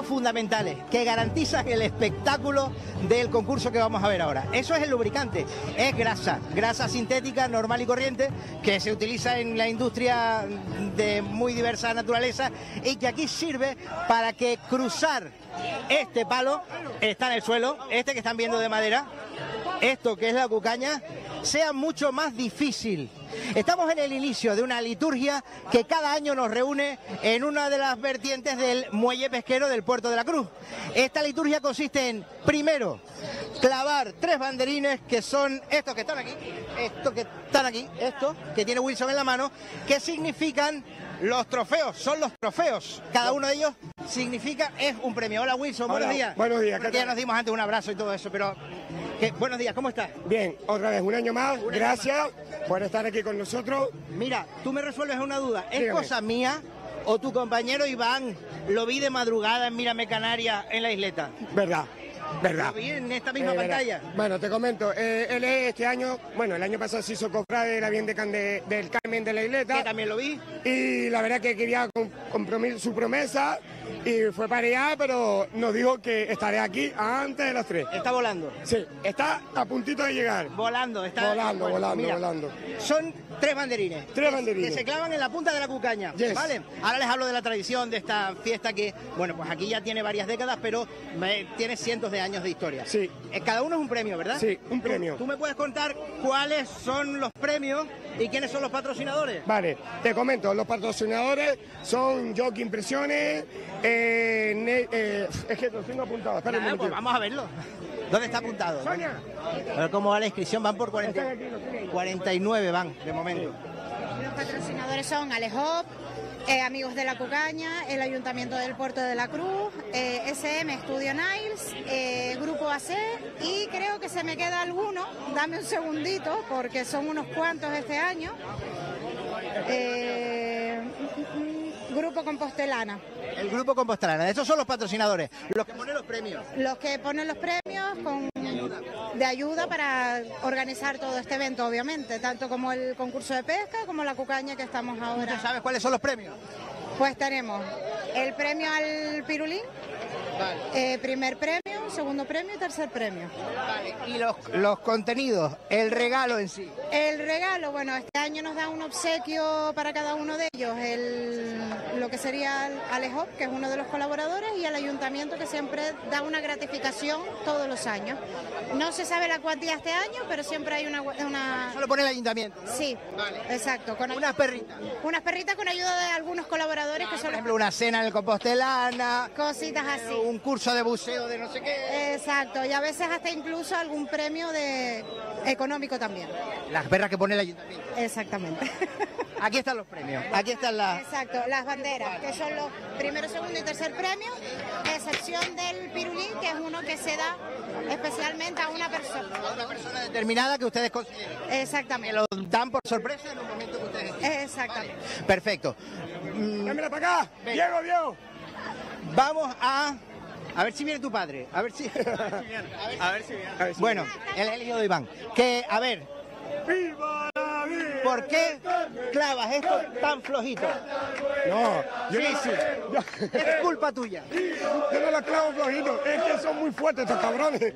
fundamentales que garantizan el espectáculo del concurso que vamos a ver ahora. Eso es el lubricante, es grasa, grasa sintética normal y corriente que se utiliza en la industria de muy diversa naturaleza y que aquí sirve para que cruzar este palo, está en el suelo, este que están viendo de madera, esto que es la cucaña, sea mucho más difícil. Estamos en el inicio de una liturgia que cada año nos reúne en una de las vertientes del muelle pesquero del puerto de la Cruz. Esta liturgia consiste en, primero, clavar tres banderines que son estos que están aquí, estos que están aquí, estos que tiene Wilson en la mano, que significan los trofeos, son los trofeos. Cada uno de ellos significa, es un premio. Hola Wilson, buenos días. buenos días, ¿qué Porque ya nos dimos antes un abrazo y todo eso, pero que- buenos días, ¿cómo estás? Bien, otra vez un año más. Gracias por estar aquí con nosotros. Mira, tú me resuelves una duda. ¿Es Dígame. cosa mía o tu compañero Iván lo vi de madrugada en Mírame Canaria en la isleta? Verdad, verdad. Lo vi en esta misma Eh, verdad. pantalla. Bueno, te comento, eh, él es este año, bueno, el año pasado se hizo cofrade de la bien de de- del Carmen de la Que Isleta también lo vi. y la verdad que quería compromis- su promesa y fue para allá, pero nos dijo que estaré aquí antes de las 3. Está volando. Sí, está a puntito de llegar. Volando, está Volando, volando, mira, volando. Son tres banderines. Tres que- banderines. Que se clavan en la punta de la cucaña. Yes. ¿Vale? Ahora les hablo de la tradición de esta fiesta que, bueno, pues aquí ya tiene varias décadas, pero me- tiene cientos de años de historia. Sí. Eh, Cada uno es un premio, ¿verdad? Sí, un ¿Tú- premio. ¿Tú me puedes contar cuáles son los premios y quiénes son los patrocinadores? Vale, te comento, los patrocinadores son Jockey Impresiones, eh, Ne- eh, es que lo tengo apuntado, espera pues vamos a verlo. ¿Dónde está apuntado? Sonia, A ver cómo va la inscripción. Van por 40 están aquí, los tienen. 49 van, de momento. Los patrocinadores son Alejop, eh, Amigos de la Cucaña, el Ayuntamiento del Puerto de la Cruz, eh, SM Studio Niles, eh, Grupo AC y creo que se me queda alguno, dame un segundito porque son unos cuantos este año. Eh, Grupo Compostelana, El grupo Compostelana. Esos son los patrocinadores, los que ponen los premios. los que ponen los premios con, de ayuda para organizar todo este evento, obviamente, tanto como el concurso de pesca como la cucaña que estamos ahora. ¿Tú sabes cuáles son los premios? Pues tenemos el premio al pirulín, eh, primer premio, segundo premio y tercer premio. Y los, los contenidos, el regalo en sí. El regalo, bueno, este año nos da un obsequio para cada uno de ellos, el, lo que sería Alejop, que es uno de los colaboradores, y el ayuntamiento que siempre da una gratificación todos los años. No se sabe la cuantía este año, pero siempre hay una... una Eso lo pone el ayuntamiento. ¿no? sí, Vale. exacto. Con Unas perritas. unas perritas con ayuda de algunos colaboradores que Por son ejemplo, una cena en el Compostelana, cositas así. un curso de buceo de no sé qué. Exacto, y a veces hasta incluso algún premio de económico también. Las perras que pone el ayuntamiento. Exactamente. Aquí están los premios. Aquí están las. Exacto, las banderas, que son los primero, segundo y tercer premio, excepción del pirulín, que es uno que se da especialmente a una persona. Una persona determinada que ustedes consideren. Que Exactamente. lo dan por sorpresa en un momento Exactamente. Perfecto. dámela para acá, Diego, Diego. Vamos a. A ver si viene tu padre. A ver si. A ver si viene. A ver si- Bueno, el elegido de Iván. Que, a ver, ¡Viva la vida! ¿por qué clavas esto tan flojito? No, yo Sí, no, sí. Yo, Es culpa tuya. yo no la clavo flojito, es que son muy fuertes estos cabrones. Es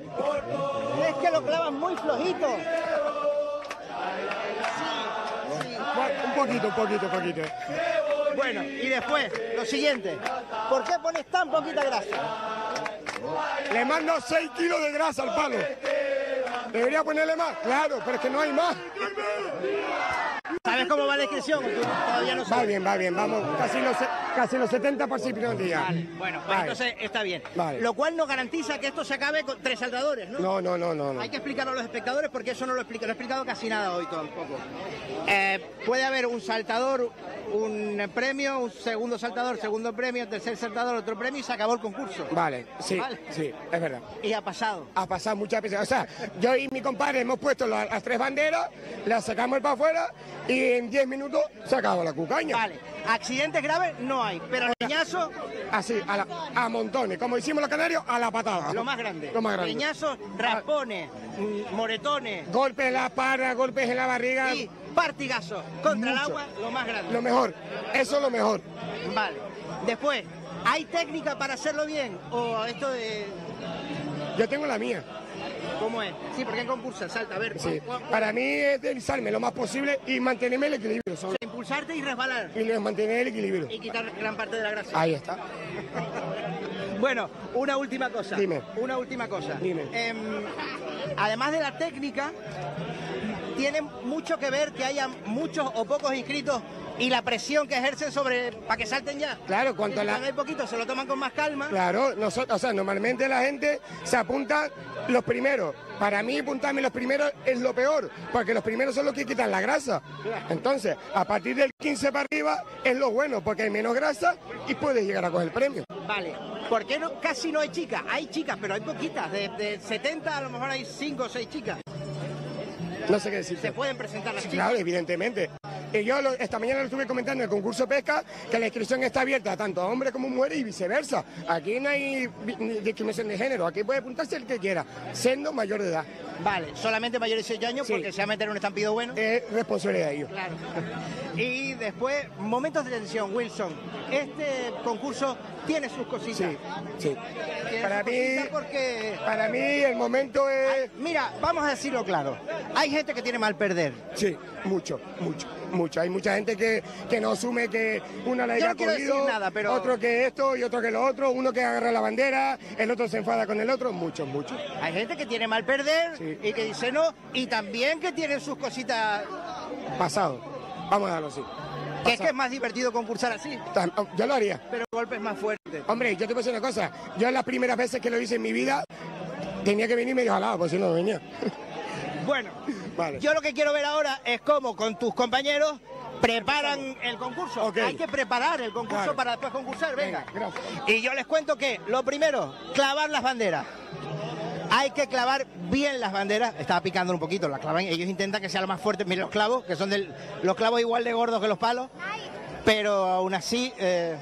que lo clavas muy flojito. Bueno, un poquito, un poquito, un poquito. Bueno, y después, lo siguiente. ¿Por qué pones tan poquita grasa? Le mando 6 kilos de grasa al palo. ¿Debería ponerle más? Claro, pero es que no hay más. ¿Sabes cómo va la inscripción? Todavía no Va sabes. bien, va bien, vamos, casi los, se- casi los 70 participantes día. Vale, bueno, pues Vale. entonces está bien. Vale. Lo cual no garantiza que esto se acabe con tres saltadores, ¿no? No, no, no, no. no. Hay que explicarlo a los espectadores porque eso no lo explica, no he explicado casi nada hoy tampoco. Eh, puede haber un saltador, un premio, un segundo saltador, segundo premio, tercer saltador, otro premio y se acabó el concurso. Vale, sí, sí, es verdad. Y ha pasado. Ha pasado muchas veces. O sea, yo y mi compadre hemos puesto la- las, tres banderas, las sacamos para afuera y en 10 minutos se acabó la cucaña. Vale, accidentes graves no hay, pero leñazo, Así, a, la- a montones. Como hicimos los canarios, a la patada. lo más grande. Lo más grande. Leñazos, raspones, mm, moretones Golpes en la para, golpes en la barriga. y partigazos contra el agua, lo más grande. Lo mejor. Eso es lo mejor. Vale. Después, ¿Hay técnica para hacerlo bien? ¿O esto de...? Yo tengo la mía. ¿Cómo es? Sí, porque en concurso salta. A ver, Sí. ¿cuál- cuál- Para mí es deslizarme lo más posible y mantenerme el equilibrio. impulsarte y resbalar. Y mantener el equilibrio. Y quitar gran parte de la grasa. Ahí está. Bueno, una última cosa. Dime. Una última cosa. Dime. Em, además de la técnica, tiene mucho que ver que haya muchos o pocos inscritos y la presión que ejercen sobre para que salten ya. Claro, cuanto Y la- Cuando hay poquito, se lo toman con más calma. Claro, nosotros, o sea, normalmente la gente se apunta los primeros. Para mí apuntarme los primeros es lo peor, porque los primeros son los que quitan la grasa. Entonces, a partir del 15 para arriba es lo bueno, porque hay menos grasa y puedes llegar a coger el premio. Vale. ¿Por qué no, casi no hay chicas? Hay chicas, pero hay poquitas. De, de 70 a lo mejor hay 5 o 6 chicas. No sé qué decir. Se pueden presentar las chicas. Claro, evidentemente. Y yo lo- esta mañana lo estuve comentando en el concurso de pesca que la inscripción está abierta tanto a hombres como mujeres y viceversa. Aquí no hay discriminación de género, aquí puede apuntarse el que quiera, siendo mayor de edad. Vale, solamente mayores de 18 años Sí. porque se va a meter un estampido bueno. Es responsabilidad de ellos. Claro. Y después, momentos de tensión, Wilson. Este concurso tiene sus cositas. Sí, sí. Tiene Para mí, porque... para mí el momento es... Mira, vamos a decirlo claro. Hay gente que tiene mal perder. Sí, mucho, mucho, mucho. Hay mucha gente que, que no asume que una la haya no cogido, nada, pero- otro que esto y otro que lo otro, uno que agarra la bandera, el otro se enfada con el otro, mucho, mucho. Hay gente que tiene mal perder Sí. y que dice no. Y también que tienen sus cositas. Pasado. Vamos a darlo así. Que es que es más divertido concursar así. Tam- Yo lo haría. Pero golpes más fuertes. Hombre, yo te a decir una cosa. Yo las primeras veces que lo hice en mi vida tenía que venir medio jalado, pues si no venía. Bueno, Vale. yo lo que quiero ver ahora es cómo con tus compañeros preparan el concurso. Hay que preparar el concurso Claro. para después concursar. Venga. Venga, gracias. Y yo les cuento que lo primero, clavar las banderas. Hay que clavar bien las banderas. Estaba picando un poquito, las clavan. Ellos intentan que sea lo más fuerte. Miren los clavos, que son los clavos igual de gordos que los palos. Pero aún así, eh,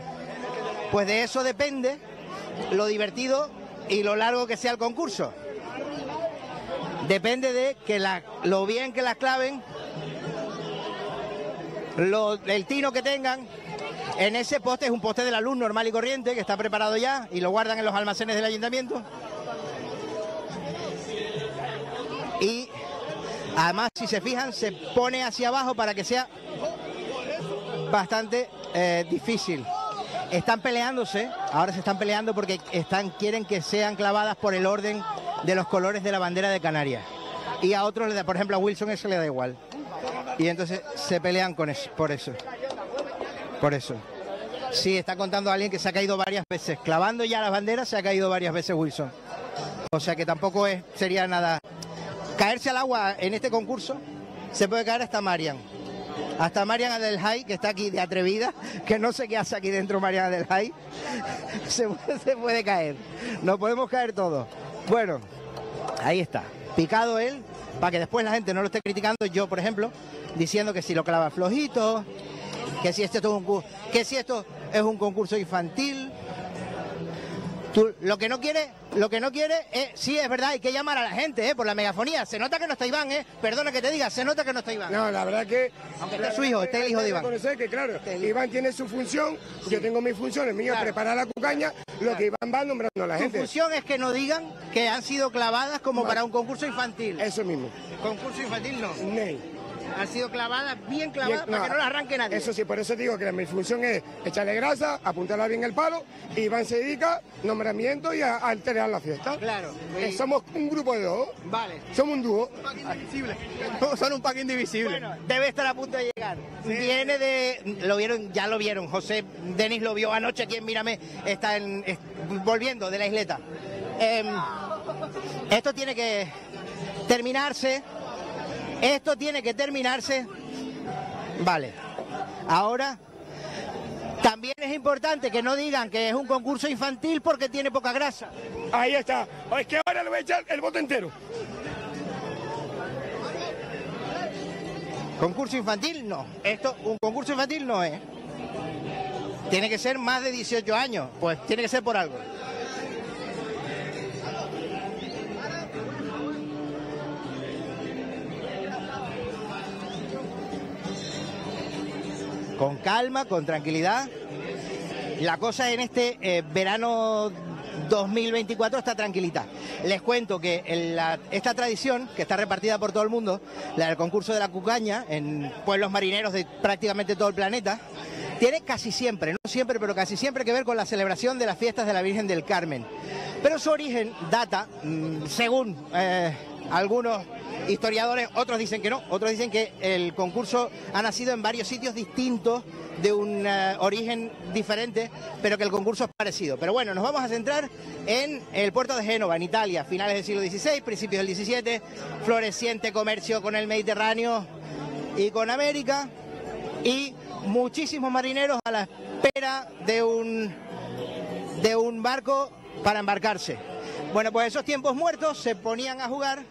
pues de eso depende lo divertido y lo largo que sea el concurso. Depende de que la, lo bien que las claven, lo, el tino que tengan. En ese poste es un poste de la luz normal y corriente que está preparado ya y lo guardan en los almacenes del ayuntamiento. Y además, si se fijan, se pone hacia abajo para que sea bastante eh, difícil. Están peleándose, ahora se están peleando porque están, quieren que sean clavadas por el orden de los colores de la bandera de Canarias. Y a otros, por ejemplo, a Wilson eso le da igual. Y entonces se pelean con eso, por eso. Por eso. Sí, está contando alguien que se ha caído varias veces. Clavando ya las banderas se ha caído varias veces Wilson. O sea que tampoco es, sería nada. Caerse al agua en este concurso se puede caer hasta Marian. Hasta Marian Adelhay, que está aquí de atrevida, que no sé qué hace aquí dentro Marian se, puede- se puede caer. No podemos caer todos. Bueno, ahí está. Picado él, para que después la gente no lo esté criticando. Yo, por ejemplo, diciendo que si lo clava flojito, que si esto es un, que si esto es un concurso infantil. Tú, lo que no quiere, lo que no quiere es, sí es verdad, hay que llamar a la gente, ¿eh? por la megafonía. Se nota que no está Iván, ¿eh? Perdona que te diga, se nota que no está Iván. No, la verdad que... Aunque esté su hijo, esté el hijo de Iván. que, claro, Iván tiene su función, yo tengo mis funciones mías, Claro. preparar la cucaña, lo que Iván va nombrando a la Su gente. función es que no digan que han sido clavadas como para un concurso infantil. Eso mismo. Concurso infantil no. Ney. Han sido clavadas, bien clavadas, Bien, para que no las arranque nadie. Eso sí, por eso digo que mi función es echarle grasa, apuntarla bien el palo, y Iván se dedica, nombramiento y a, a alterar la fiesta. Claro. Y- somos un grupo de dos, Vale. somos un dúo. Son un pack indivisible. Bueno, debe estar a punto de llegar. Viene de. Lo vieron, ya lo vieron. José Denis lo vio anoche aquí en Mírame. Está en, es- volviendo de la isleta. Em, esto tiene que terminarse. Esto tiene que terminarse. Vale. Ahora. También es importante que no digan que es un concurso infantil porque tiene poca grasa. Ahí está. Es que ahora le voy a echar el bote entero. ¿Concurso infantil? No. Esto, un concurso infantil no es. Tiene que ser más de 18 años. Pues tiene que ser por algo. Con calma, con tranquilidad. la cosa en este eh, verano 2024 está tranquilita. Les cuento que esta tradición, que está repartida por todo el mundo, la del concurso de la cucaña, en pueblos marineros de prácticamente todo el planeta, tiene casi siempre, no siempre, pero casi siempre que ver con la celebración de las fiestas de la Virgen del Carmen. Pero su origen data, mm, según eh, algunos historiadores, otros dicen que no, otros dicen que el concurso ha nacido en varios sitios distintos, de un eh, origen diferente, pero que el concurso es parecido. Pero bueno, nos vamos a centrar en el puerto de Génova, en Italia, finales del siglo XVI, principios del XVII, floreciente comercio con el Mediterráneo y con América, y muchísimos marineros a la espera de un, de un barco para embarcarse. Bueno, pues esos tiempos muertos se ponían a jugar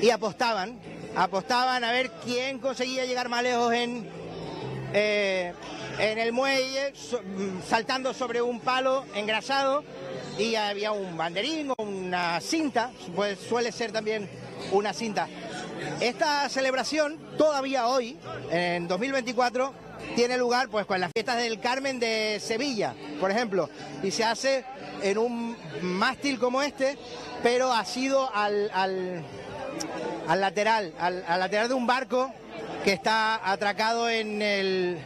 y apostaban, apostaban a ver quién conseguía llegar más lejos en, eh, en el muelle, mm, saltando sobre un palo engrasado y había un banderín o una cinta, pues suele ser también una cinta. Esta celebración todavía hoy, en 2024, tiene lugar pues con las fiestas del Carmen de Sevilla, por ejemplo, y se hace en un mástil como este, pero ha sido al, al- al lateral, al, al lateral de un barco que está atracado en el,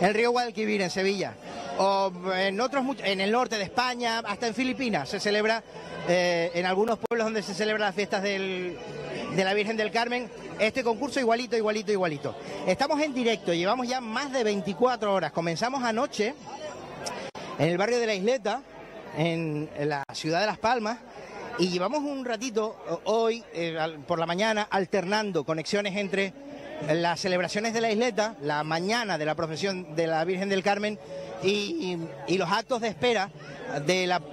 río Guadalquivir, en Sevilla. O en otros, en el norte de España, hasta en Filipinas se celebra, eh, en algunos pueblos donde se celebran las fiestas de la Virgen del Carmen, este concurso igualito, igualito, igualito. Estamos en directo, llevamos ya más de 24 horas. Comenzamos anoche en el barrio de la Isleta, en la ciudad de Las Palmas, y llevamos un ratito eh, hoy, eh, por la mañana, alternando conexiones entre las celebraciones de la Isleta, la mañana de la procesión de la Virgen del Carmen y, los actos de espera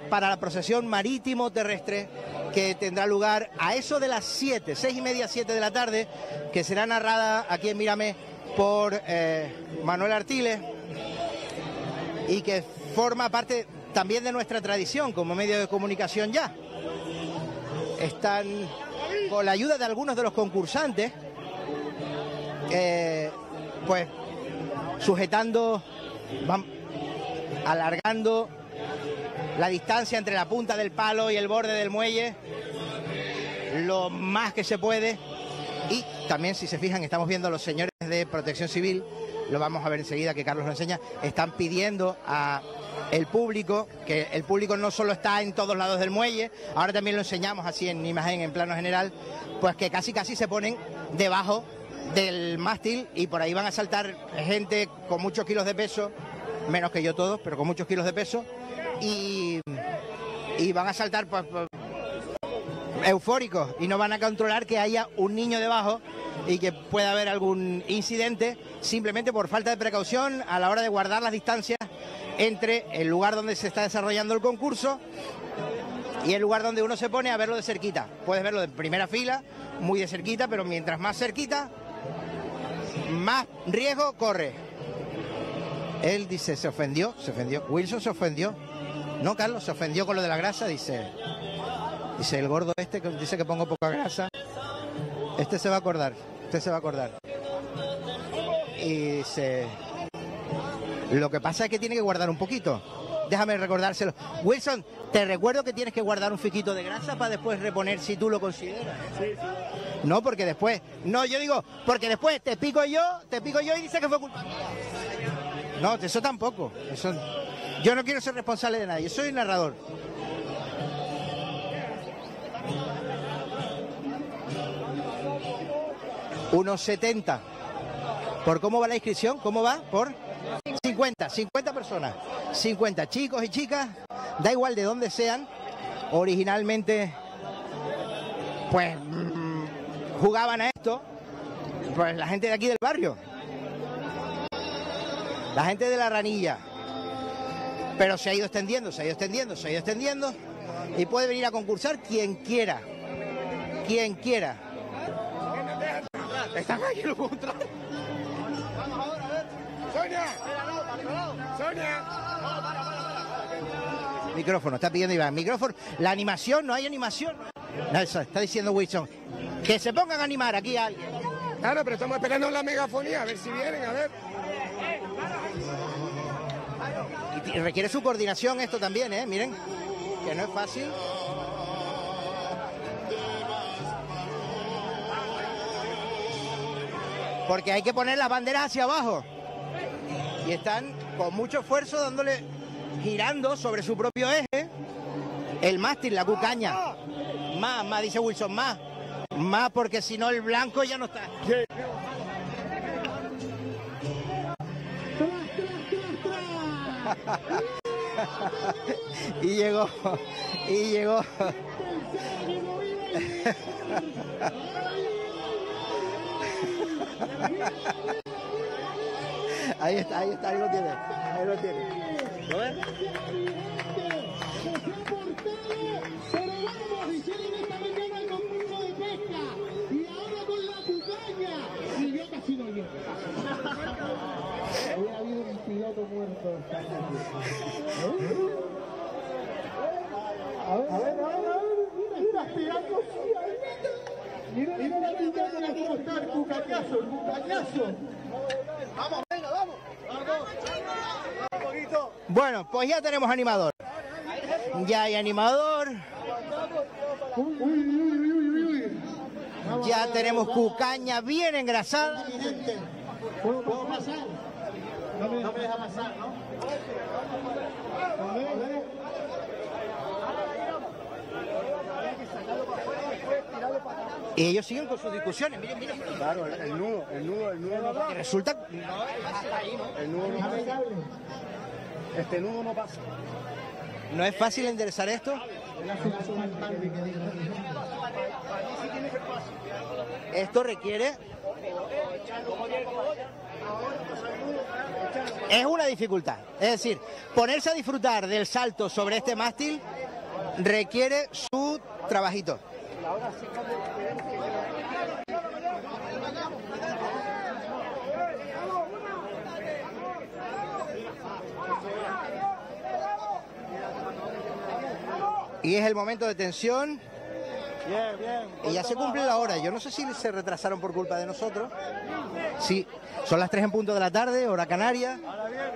para la procesión marítimo-terrestre que tendrá lugar a eso de las 7, 6 y media, 7 de la tarde, que será narrada aquí en Mírame por eh, Manuel Artiles y que forma parte también de nuestra tradición como medio de comunicación ya. Están con la ayuda de algunos de los concursantes, eh, pues sujetando, alargando la distancia entre la punta del palo y el borde del muelle lo más que se puede. Y también, si se fijan, estamos viendo a los señores de Protección Civil, lo vamos a ver enseguida que Carlos lo enseña, están pidiendo a el público, que el público no solo está en todos lados del muelle, ahora también lo enseñamos así en imagen, en plano general, pues que casi casi se ponen debajo del mástil y por ahí van a saltar gente con muchos kilos de peso, menos que yo todos, pero con muchos kilos de peso, y, y van a saltar pues, pues, eufóricos y no van a controlar que haya un niño debajo y que pueda haber algún incidente simplemente por falta de precaución a la hora de guardar las distancias entre el lugar donde se está desarrollando el concurso y el lugar donde uno se pone a verlo de cerquita. Puedes verlo de primera fila, muy de cerquita, pero mientras más cerquita, más riesgo corre. Él dice, se ofendió, se ofendió. Wilson se ofendió. No, Carlos, se ofendió con lo de la grasa, dice. Dice el gordo este que dice que pongo poca grasa. Este se va a acordar. Este se va a acordar. Y dice. Lo que pasa es que tiene que guardar un poquito. Déjame recordárselo. Wilson, te recuerdo que tienes que guardar un fiquito de grasa para después reponer si tú lo consideras. No, porque después. No, yo digo, porque después te pico yo, te pico yo y dice que fue culpa. mía. No, eso tampoco. Eso, yo no quiero ser responsable de nadie. Yo soy narrador. Unos 70. ¿Por cómo va la inscripción? ¿Cómo va? Por 50, 50 personas. 50 chicos y chicas, da igual de dónde sean. Originalmente, pues mm, jugaban a esto, pues la gente de aquí del barrio. La gente de la ranilla. Pero se ha ido extendiendo, se ha ido extendiendo, se ha ido extendiendo. Y puede venir a concursar quien quiera. Quien quiera. Están aquí los contrarios. Sonia. Sonia. Micrófono, está pidiendo Iván. Micrófono. La animación, no hay animación. No, eso está diciendo Wilson. Que se pongan a animar aquí a alguien. Claro, pero estamos esperando la megafonía, a ver si vienen, a ver. requiere su coordinación esto también, ¿eh? Miren, que no es fácil. Porque hay que poner las banderas hacia abajo. Y están con mucho esfuerzo dándole, girando sobre su propio eje, el mástil, la cucaña. Más, más, dice Wilson, más. Más porque si no el blanco ya no está. y llegó, y llegó. Ahí está, ahí está, ahí lo tiene, ahí lo tiene. ¿Lo ves? piloto muerto. A ver, a ver, a ver, a ver. Mira, mira, ahí. Mira, mira la cucaña cómo está el cucañazo, el cucañazo. Bueno, pues ya tenemos animador. Ya hay animador, Uy, uy, uy, uy, uy. ya tenemos cucaña bien engrasada. ¿Puedo, puedo pasar? No me, deja pasar, ¿no? A ver. Y ellos siguen con sus discusiones. Miren, miren. Claro, el nudo, el nudo, el nudo no Y pasa. resulta no, hasta ahí, ¿no? El nudo no pasa. Este nudo no pasa. No es fácil enderezar esto. Esto requiere. Es una dificultad. Es decir, ponerse a disfrutar del salto sobre este mástil requiere su trabajito. Y es el momento de tensión. Y ya se cumple la hora. Yo no sé si se retrasaron por culpa de nosotros. Sí, son las 3 en punto de la tarde, hora canaria.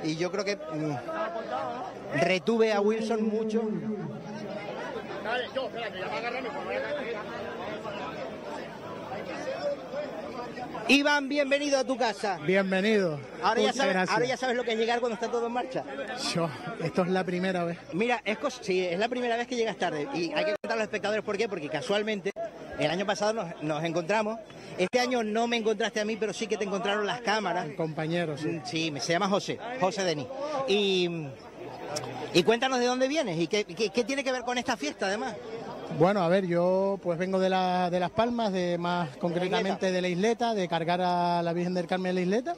Y yo creo que mm, retuve a Wilson mucho. Iván, bienvenido a tu casa. Bienvenido. Ahora ya, sabes, ahora ya sabes lo que es llegar cuando está todo en marcha. Yo, esto es la primera vez. Mira, es, sí, es la primera vez que llegas tarde y hay que contar a los espectadores por qué, porque casualmente el año pasado nos, nos encontramos. Este año no me encontraste a mí, pero sí que te encontraron las cámaras. Compañeros, sí. Mm, Sí, me- se llama José, José Denis. Y, y cuéntanos de dónde vienes y qué, qué- qué tiene que ver con esta fiesta además. Bueno, a ver, yo pues vengo de, la, de Las Palmas, de más concretamente de la isleta, de cargar a la Virgen del Carmen de la isleta.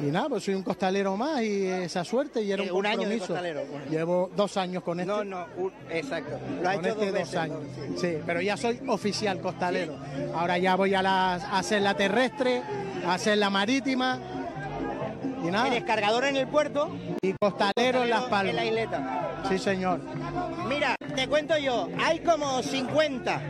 Y nada, pues soy un costalero más y esa suerte y era Eh, un año de compromiso. costalero, bueno. Llevo dos años con este. No, no, un- exacto. Lo ha con hecho este dos veces. años. ¿no? Sí, pero ya soy oficial costalero. Ahora ya voy a, la- a hacer la terrestre, a hacer la marítima. Y nada, Eres cargador en el puerto, y costalero en Las en Palmas. la isleta. Sí, señor. Mira, te cuento yo, hay como 50.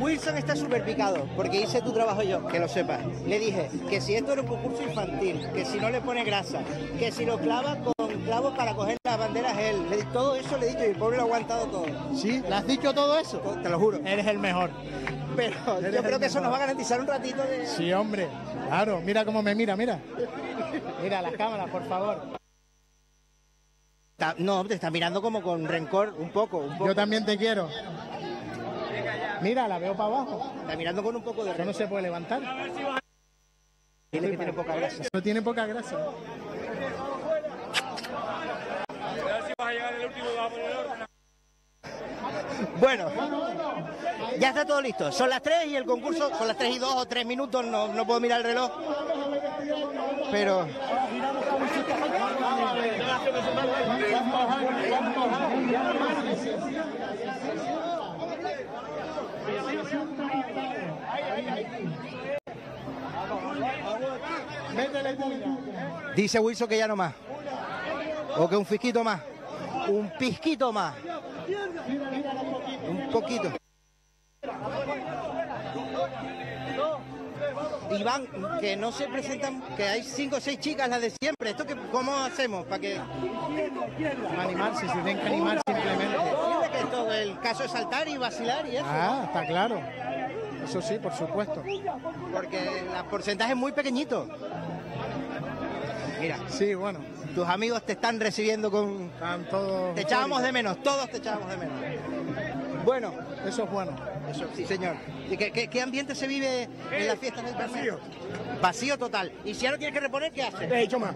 Wilson está súper picado, porque hice tu trabajo yo, que lo sepas. Le dije que si esto era un concurso infantil, que si no le pone grasa, que si lo clava con clavos para coger las banderas él. Le todo eso le he dicho y el pobre lo ha aguantado todo. ¿Sí? ¿Le has dicho todo eso? Te lo juro. Eres el mejor. Pero yo el creo que eso nos va a garantizar un ratito de... Sí, hombre. Claro, mira cómo me mira, mira. Mira las cámaras, por favor. Está- no, te está mirando como con rencor, un poco, un poco. Yo también te quiero. Mira, la veo para abajo. Está mirando con un poco de Eso no rencor. se puede levantar. Dile que tiene poca grasa. No tiene poca grasa. Bueno, ya está todo listo. Son las 3 y el concurso, son las 3 y 2 o 3 minutos, no, no puedo mirar el reloj. Pero dice Wilson que ya no más. O que un fisquito más. Un pisquito más. Un poquito. Y van, que no se presentan, que hay cinco o seis chicas, las de siempre. ¿Esto que, cómo hacemos para que...? Animarse, se tienen que animar simplemente. Dile que esto, el caso es saltar y vacilar y eso. Ah, está claro. Eso sí, por supuesto. Porque el porcentaje es muy pequeñito. Mira, Sí, bueno, tus amigos te están recibiendo con... están todos... Te echábamos de menos, todos te echábamos de menos. Bueno, Eso es bueno. eso sí, señor. ¿Y qué, qué- qué ambiente se vive en las fiestas del Carmen? Vacío total. ¿Y si ahora tienes que reponer, qué haces? He hecho más.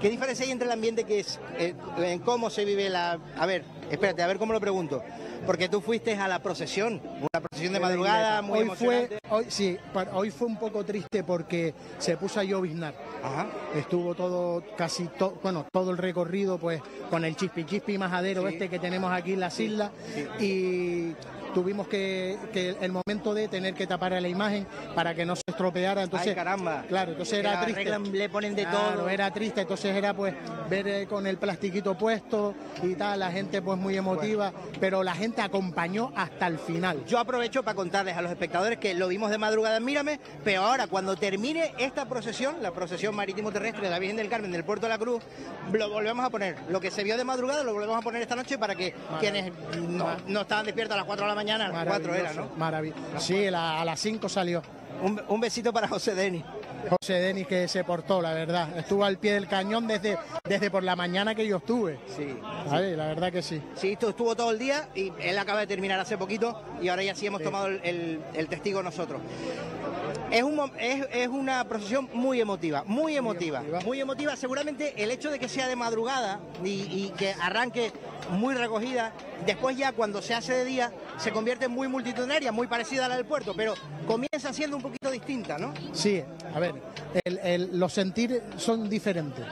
¿Qué diferencia hay entre el ambiente que es, eh, en cómo se vive la... A ver, espérate, a ver cómo lo pregunto. Porque tú fuiste a la procesión, una procesión de madrugada muy hoy fue, hoy, sí, hoy fue un poco triste porque se puso a lloviznar. Ajá. Estuvo todo, casi todo, bueno, todo el recorrido, pues, con el chispi chispi majadero Sí. este que tenemos aquí en las islas. Y tuvimos que, que el momento de tener que tapar a la imagen para que no se estropeara. Entonces, Ay, caramba. Claro, entonces era triste. arreglan, le ponen de Claro, todo. era triste, entonces era pues ver eh, con el plastiquito puesto y tal, la gente pues muy emotiva, pero la gente acompañó hasta el final. Yo aprovecho para contarles a los espectadores que lo vimos de madrugada en Mírame, pero ahora cuando termine esta procesión, la procesión marítimo terrestre de la Virgen del Carmen del Puerto de la Cruz, lo volvemos a poner. Lo que se vio de madrugada lo volvemos a poner esta noche para que quienes no, no estaban despiertos a las 4 de la mañana, a las 4 era, ¿no? Maravilloso. Sí, la- a las 5 salió. Un, un besito para José Denis. José Denis que se portó, la verdad. Estuvo al pie del cañón desde, desde por la mañana que yo estuve. Sí. La verdad que sí. Sí, esto estuvo todo el día y él acaba de terminar hace poquito y ahora ya sí hemos tomado el, el- el testigo nosotros. Es, un, es, es, una procesión muy emotiva, muy emotiva, muy emotiva. Seguramente el hecho de que sea de madrugada y, que arranque muy recogida, después ya cuando se hace de día se convierte en muy multitudinaria, muy parecida a la del puerto, pero comienza siendo un poquito distinta, ¿no? Sí, a ver, los sentir son diferentes.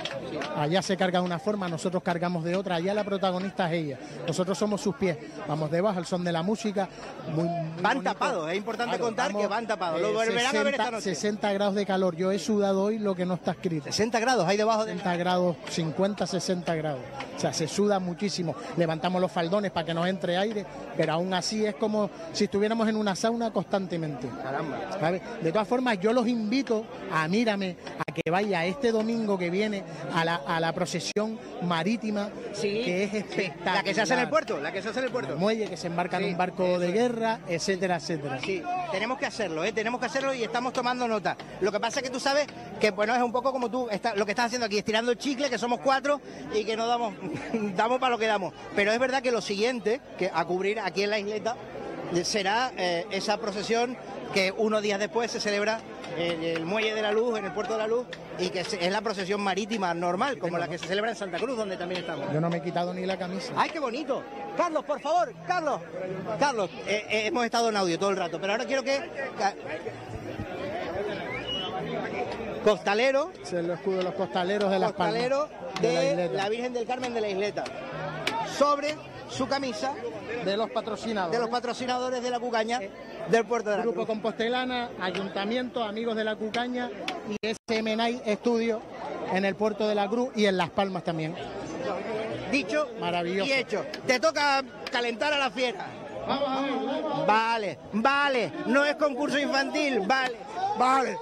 Allá se carga de una forma, nosotros cargamos de otra, allá la protagonista es ella, nosotros somos sus pies, vamos debajo al son de la música. Muy, muy van tapados, es importante contar que van tapados, lo eh, volverán se, se, 60, grados de calor. Yo he sudado hoy lo que no está escrito. 60 grados ahí debajo de 60 grados, 50, 60 grados. O sea, se suda muchísimo. Levantamos los faldones para que nos entre aire, pero aún así es como si estuviéramos en una sauna constantemente. Caramba. De todas formas, yo los invito a mírame, que vaya este domingo que viene a la, a la procesión marítima, Sí, que es espectacular. La que se hace en el puerto, la que se hace en el puerto. El muelle que se embarca Sí, en un barco eso de guerra, etcétera, etcétera. Sí, tenemos que hacerlo, ¿eh? tenemos que hacerlo y estamos tomando nota. Lo que pasa es que tú sabes que, bueno, es un poco como tú, está- lo que estás haciendo aquí, estirando el chicle, que somos cuatro y que no damos, damos para lo que damos. Pero es verdad que lo siguiente, que a cubrir aquí en la isleta, será eh, esa procesión que unos días después se celebra en el Muelle de la Luz, en el Puerto de la Luz, y que es la procesión marítima normal, como la que se celebra en Santa Cruz, donde también estamos. Yo no me he quitado ni la camisa. ¡Ay, qué bonito! Carlos, por favor, Carlos. Carlos, eh, eh, hemos estado en audio todo el rato, pero ahora quiero que... Costalero, Es el escudo de los costaleros de las costalero de, la. Virgen del Carmen de la Isleta. Sobre su camisa de los patrocinadores. de los patrocinadores de la cucaña del Puerto de la Grupo Cruz. Compostelana, Ayuntamiento, Amigos de la Cucaña y SMNI Estudio en el Puerto de la Cruz y en Las Palmas también. Dicho Maravilloso. y hecho. Te toca calentar a la fiera. Vale, vale. No es concurso infantil, vale. Vale.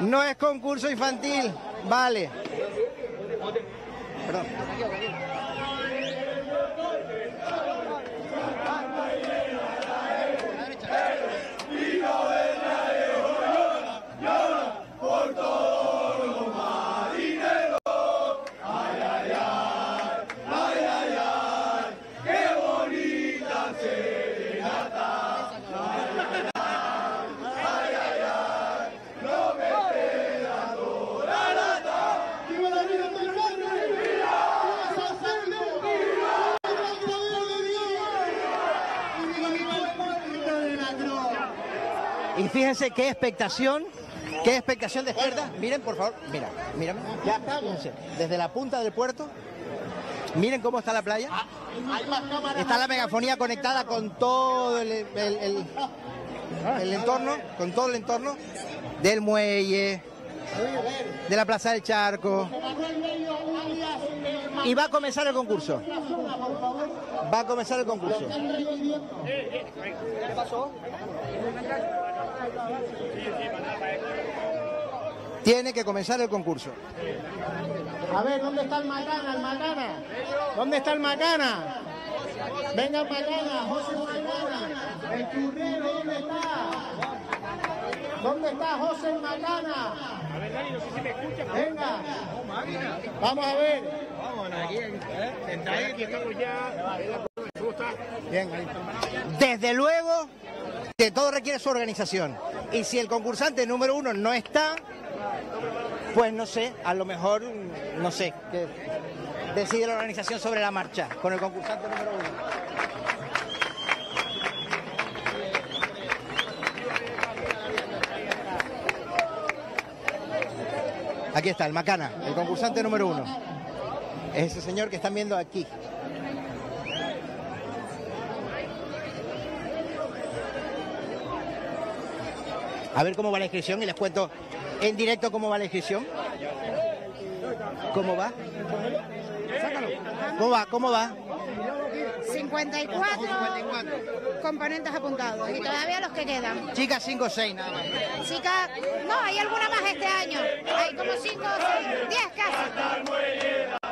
No es concurso infantil, vale. Perdón. ¡Viva la Virgen del Carmen! ¡Viva San Pedro! ¡Viva el poder de Dios! ¡Y viva viva el puerto de la Cruz! Y fíjense qué expectación, qué expectación despierta. Miren, por favor, mira, mírame. Ya, fíjense, desde la punta del puerto, miren cómo está la playa. Está la megafonía conectada con todo el, el- el- el entorno, con todo el entorno del muelle, de la Plaza del Charco. Y va a comenzar el concurso. Va a comenzar el concurso. Tiene que comenzar el concurso. A ver, ¿dónde está el Macana? El Macana. ¿Dónde está el Macana? Venga el Macana, José Macana. El churrero, ¿dónde está? ¿Dónde está José el Macana? Venga. Vamos a ver. Bien, ahí. Desde luego que todo requiere su organización. Y si el concursante número uno no está, pues no sé, a lo mejor, no sé, decide la organización sobre la marcha con el concursante número uno. Aquí está, el Macana, el concursante número uno. Es ese señor que están viendo aquí. A ver cómo va la inscripción y les cuento en directo cómo va la inscripción. ¿Cómo va? ¿Cómo va? ¿Cómo va? 54 componentes apuntados y todavía los que quedan. Chicas 5 o 6 nada más. Chicas, no, hay alguna más este año. Hay como 5 o 6, 10 casi.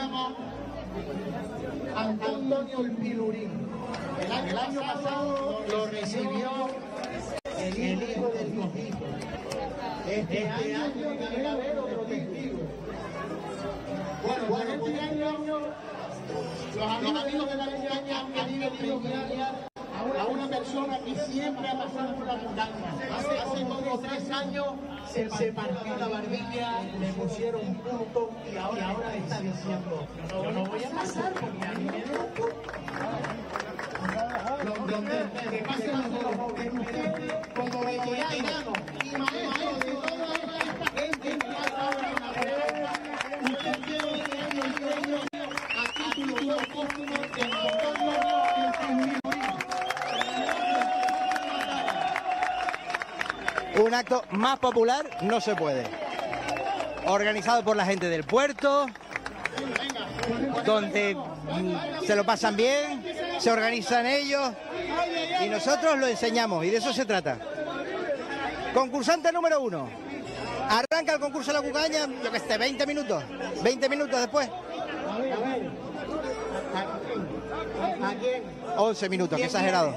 Llama Antonio el Pilurín. El año, el año pasado lo recibió el hijo del cojito. Este año tiene que haber otro testigo. Bueno, bueno, este año los amigos de la montaña han querido premiar a una persona que siempre ha pasado por la montaña. Hace, hace como tres años se, partió la barbilla, le pusieron un y ahora, ahora está diciendo, yo no voy a pasar porque a mí me dio un punto. Lo que- que pase a todos, que usted, como y Un acto más popular no se puede. Organizado por la gente del puerto, donde mm, se lo pasan bien, se organizan ellos y nosotros lo enseñamos y de eso se trata. Concursante número uno. Arranca el concurso de la cucaña, yo que sé, 20 minutos. 20 minutos después. 11 minutos, qué exagerado.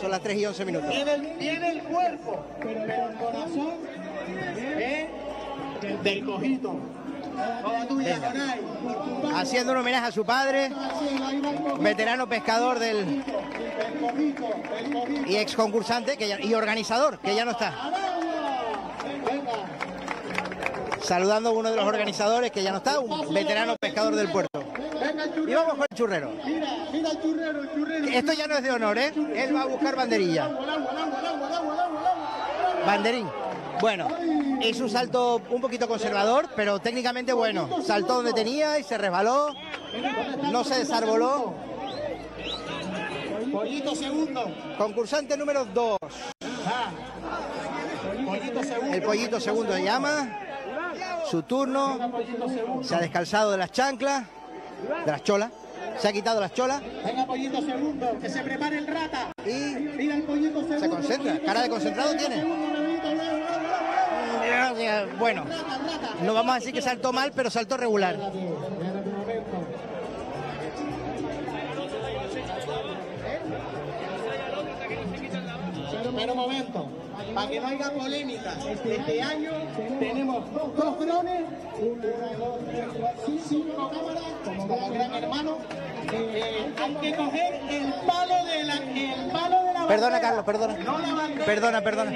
Son las 3 y 11 minutos. Tiene el, tiene el cuerpo, pero el corazón ¿eh? del cojito. Venga. Haciendo un homenaje a su padre, veterano pescador del, y ex concursante que ya- y organizador, que ya no está. Saludando a uno de los organizadores que ya no está, un veterano pescador del puerto. Y vamos con el churrero. Esto ya no es de honor, ¿eh? Él va a buscar banderilla. Banderín. Bueno, hizo un salto un poquito conservador, pero técnicamente bueno. Saltó donde tenía y se resbaló. No se desarboló. Pollito segundo. Concursante número 2. Ah. El pollito segundo se llama. Su turno. Se ha descalzado de las chanclas, de las cholas. Se ha quitado las cholas Venga, pollito segundo. Que se prepare el rata. y Mira el pollito segundo. se concentra. Cara de concentrado tiene. Bueno, no vamos a decir que saltó mal, pero saltó regular. Pero, momento, para que no haya polémica, este año tenemos dos drones, una, dos, tres, cuatro, cinco cámaras, como, gran hermano. Eh, hay que coger el palo de la, el palo de la Perdona, Carlos, perdona. Perdona, perdona.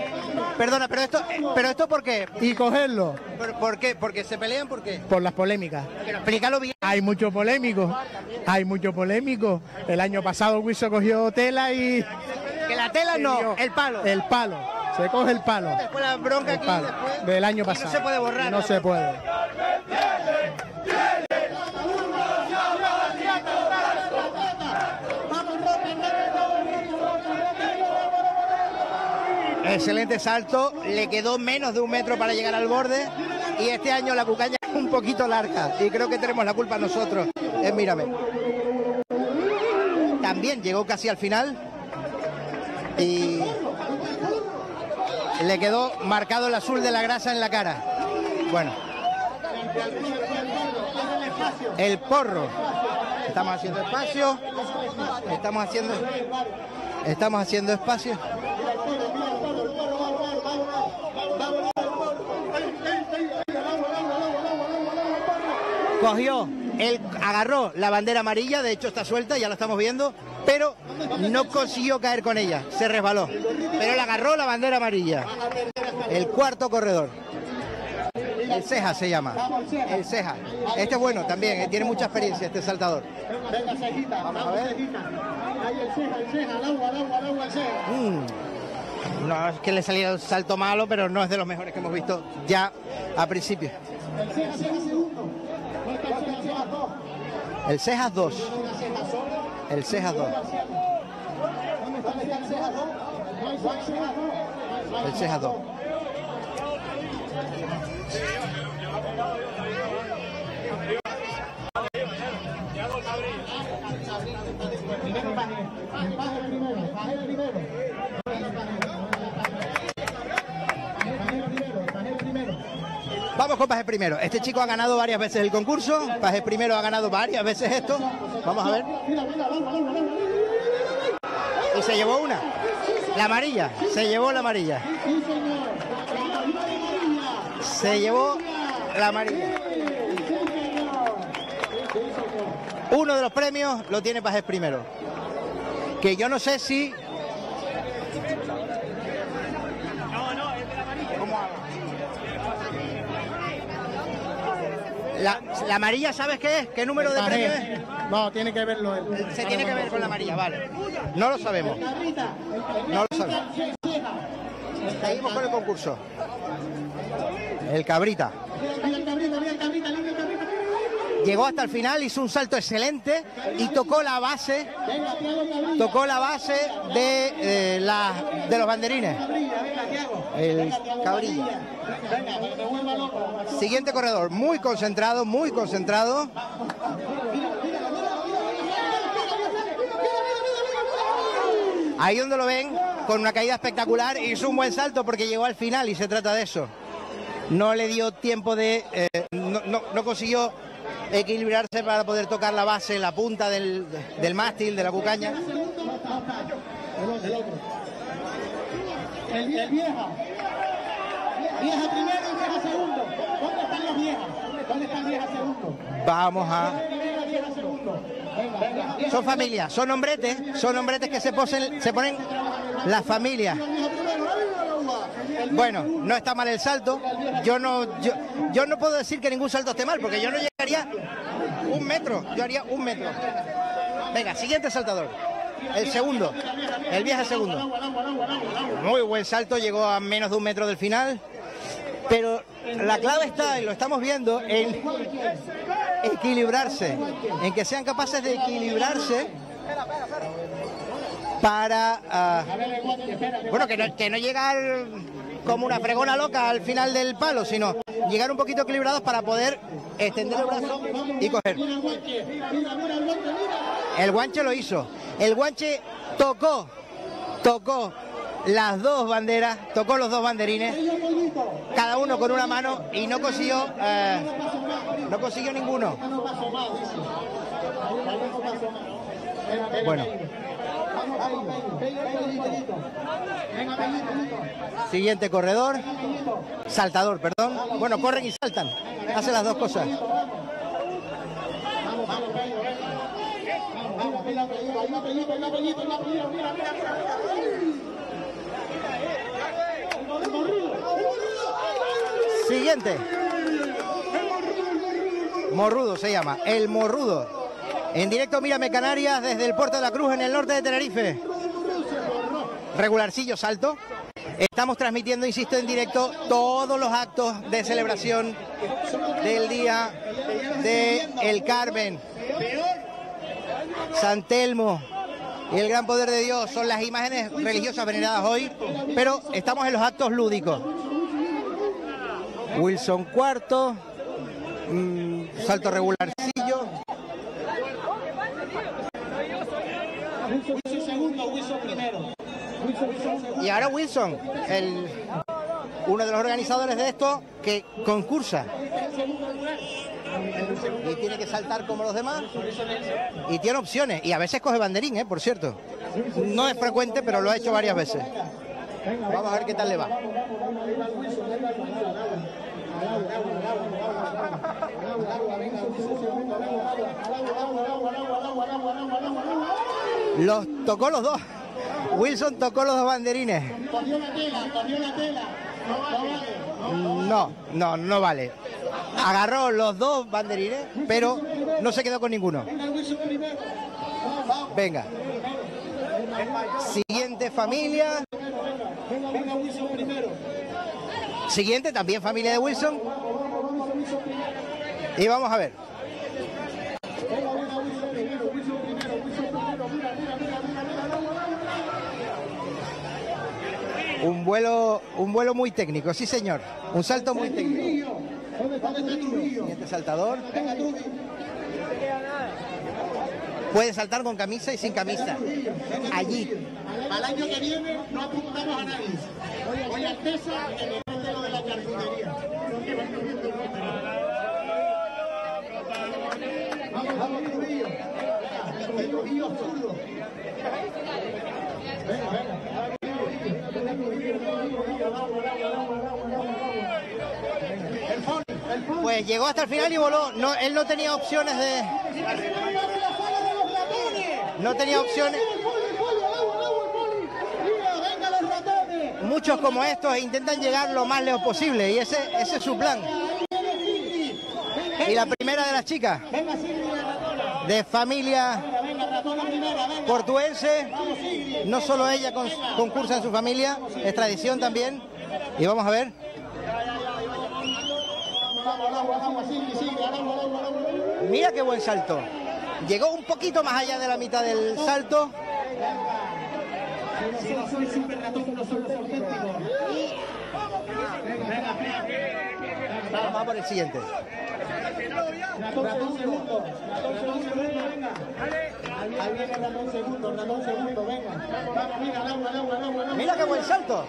Perdona, pero esto, pero esto ¿por qué? Y cogerlo ¿Por, por qué? ¿Porque se pelean? ¿Por qué? por las polémicas. Pero explícalo bien. Hay mucho polémico, hay mucho polémico. El año pasado Wiso cogió tela y... Que la tela no, el palo. El palo, se coge el palo. Después la bronca El aquí palo, después. del año Y pasado. no se puede borrar. No se puede. Excelente salto, le quedó menos de un metro para llegar al borde y este año la cucaña es un poquito larga y creo que tenemos la culpa nosotros. Es mírame. También llegó casi al final y le quedó marcado el azul de la grasa en la cara. Bueno. El porro. Estamos haciendo espacio. Estamos haciendo estamos haciendo espacio. cogió, él agarró la bandera amarilla, de hecho está suelta, ya la estamos viendo, pero no consiguió caer con ella, se resbaló. Pero él agarró la bandera amarilla. El cuarto corredor. El Ceja se llama. El Ceja. Este es bueno también, eh, tiene mucha experiencia este saltador. Venga, cejita, Vamos a ver. Ahí el ceja, el ceja, agua, al agua, al agua, el ceja. Mm. No es que le saliera un salto malo, pero no es de los mejores que hemos visto ya a principio. El ceja, ceja segundo. El ceja, ceja dos. El Cejas 2. El Cejas 2. ¿Dónde está el ceja dos? No hay ceja dos. El Cejas 2. Vamos con Paje Primero. Este chico ha ganado varias veces el concurso. Paje Primero ha ganado varias veces esto. Vamos a ver. Y se llevó una. La amarilla. Se llevó. La amarilla. Se llevó la amarilla. Uno de los premios lo tiene Pajes Primero. Que yo no sé si... La, la amarilla, ¿sabes qué es? ¿Qué número de premio es? No, tiene que verlo él. Se tiene que ver con la amarilla, vale. No lo sabemos. No lo sabemos. Seguimos con el concurso. El cabrita. Mira el cabrita, mira el cabrita, mira el cabrita. Llegó hasta el final, hizo un salto excelente y tocó la base, tocó la base de, eh, de los banderines. El cabrilla. Siguiente corredor, muy concentrado, muy concentrado. Ahí donde lo ven, con una caída espectacular, hizo un buen salto porque llegó al final y se trata de eso. No le dio tiempo de... eh, no consiguió equilibrarse para poder tocar la base, la punta del, del mástil, de la cucaña. El, el vieja. Vieja primero y vieja segundo. ¿Dónde están las viejas? ¿Dónde están vieja segundo? Vamos a... Son familias, son hombretes, son hombretes que se, posen, se ponen las familias. Bueno, no está mal el salto. Yo no, yo, yo no puedo decir que ningún salto esté mal, porque yo no un metro. Yo haría un metro. Venga, siguiente saltador. El segundo. El viaje segundo. Muy buen salto, llegó a menos de un metro del final. Pero la clave está, y lo estamos viendo, en equilibrarse. En que sean capaces de equilibrarse para... ah, bueno, que no, que no llegar como una fregona loca al final del palo, sino llegar un poquito equilibrados para poder extender el brazo y coger. El guanche lo hizo. El guanche tocó, tocó las dos banderas, tocó los dos banderines, cada uno con una mano y no consiguió, eh, no consiguió ninguno. Bueno. Siguiente corredor. Saltador, perdón. Bueno, corren y saltan. Hacen las dos cosas. Siguiente. Morrudo se llama. El morrudo. En directo Mírame Canarias desde el Puerto de la Cruz en el norte de Tenerife. Regularcillo salto. Estamos transmitiendo, insisto, en directo todos los actos de celebración del día de El Carmen. San Telmo y el gran poder de Dios son las imágenes religiosas veneradas hoy, pero estamos en los actos lúdicos. Wilson cuarto, mm, salto regularcillo. Wilson segundo, Wilson primero. Y ahora Wilson, el, uno de los organizadores de esto, que concursa. Y tiene que saltar como los demás. Y tiene opciones. Y a veces coge banderín, ¿eh? por cierto. No es frecuente, pero lo ha hecho varias veces. Vamos a ver qué tal le va. Los tocó los dos. Wilson tocó los dos banderines. No. No, no, vale. Agarró los dos banderines, pero no se quedó con ninguno. Venga. Siguiente familia. Siguiente también familia de Wilson. Y vamos a ver. Venga, venga, Wilson primero, Wilson primero, Wilson primero. Mira, mira, mira, mira, mira, mira. Un vuelo, un vuelo muy técnico, sí señor. Un salto muy técnico. ¿Dónde está Trujillo? Siguiente saltador. Puede saltar con camisa y sin camisa. Allí. Al año que viene no apuntamos a nadie. Oye, Alteza, me mete lo de la charcutería. Vamos, vamos, Trujillo. El Trujillo zurdo. Venga. Venga, Trujillo, Trujillo, Trujillo, vamos, vamos, vamos, vamos, vamos, vamos. El Foni, el Foni. Pues llegó hasta el final y voló. No, él no tenía opciones de. No tenía opciones. Muchos como estos intentan llegar lo más lejos posible y ese, ese es su plan. Y la primera de las chicas, de familia portuense, no solo ella con- concursa en su familia, es tradición también. Y vamos a ver, al agua, al agua, Sigrid, Sigrid, al agua, al agua, al agua, al agua. mira qué buen salto. Llegó un poquito más allá de la mitad del salto. Si no soy super ratón, no son los auténticos. Venga, venga. Vamos a por el siguiente. Ratón segundo, ratón segundo, venga, venga. Ahí viene ratón segundo, ratón segundo, venga. Vamos, mira, al agua, al agua, al agua, al agua. Mira qué buen salto.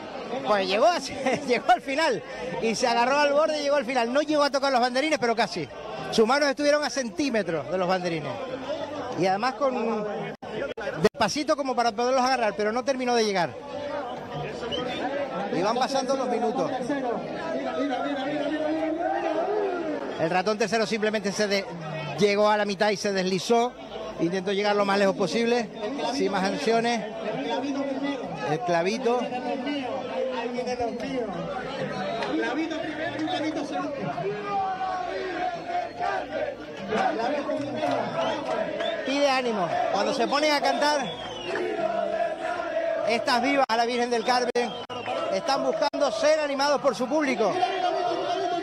Pues llegó, llegó al final y se agarró al borde y llegó al final. No llegó a tocar los banderines, pero casi. Sus manos estuvieron a centímetros de los banderines. Y además con despacito como para poderlos agarrar, pero no terminó de llegar. Y van pasando los minutos. El ratón tercero simplemente se llegó a la mitad y se deslizó. Intentó llegar lo más lejos posible, sin más acciones. El clavito primero. El clavito. Ahí vienen los míos. Ahí vienen los míos. Clavito primero y un segundo. Pide ánimo. Cuando se ponen a cantar estas vivas a la Virgen del Carmen, están buscando ser animados por su público,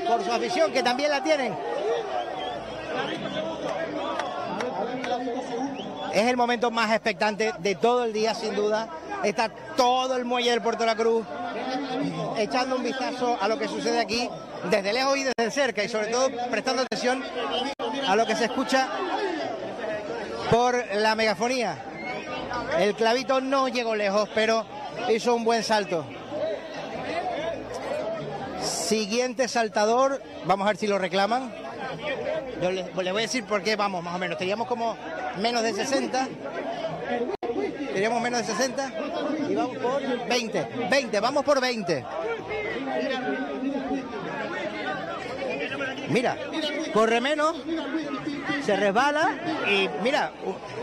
por su afición, que también la tienen. Es el momento más expectante de todo el día, sin duda. Está todo el muelle del Puerto de la Cruz echando un vistazo a lo que sucede aquí desde lejos y desde cerca y sobre todo prestando atención a lo que se escucha por la megafonía. El clavito no llegó lejos, pero hizo un buen salto. Siguiente saltador, vamos a ver si lo reclaman. Yo le, le voy a decir por qué vamos, más o menos. Teníamos como menos de 60. Teníamos menos de 60 y vamos por 20. 20, vamos por 20. Mira, corre menos, se resbala y mira,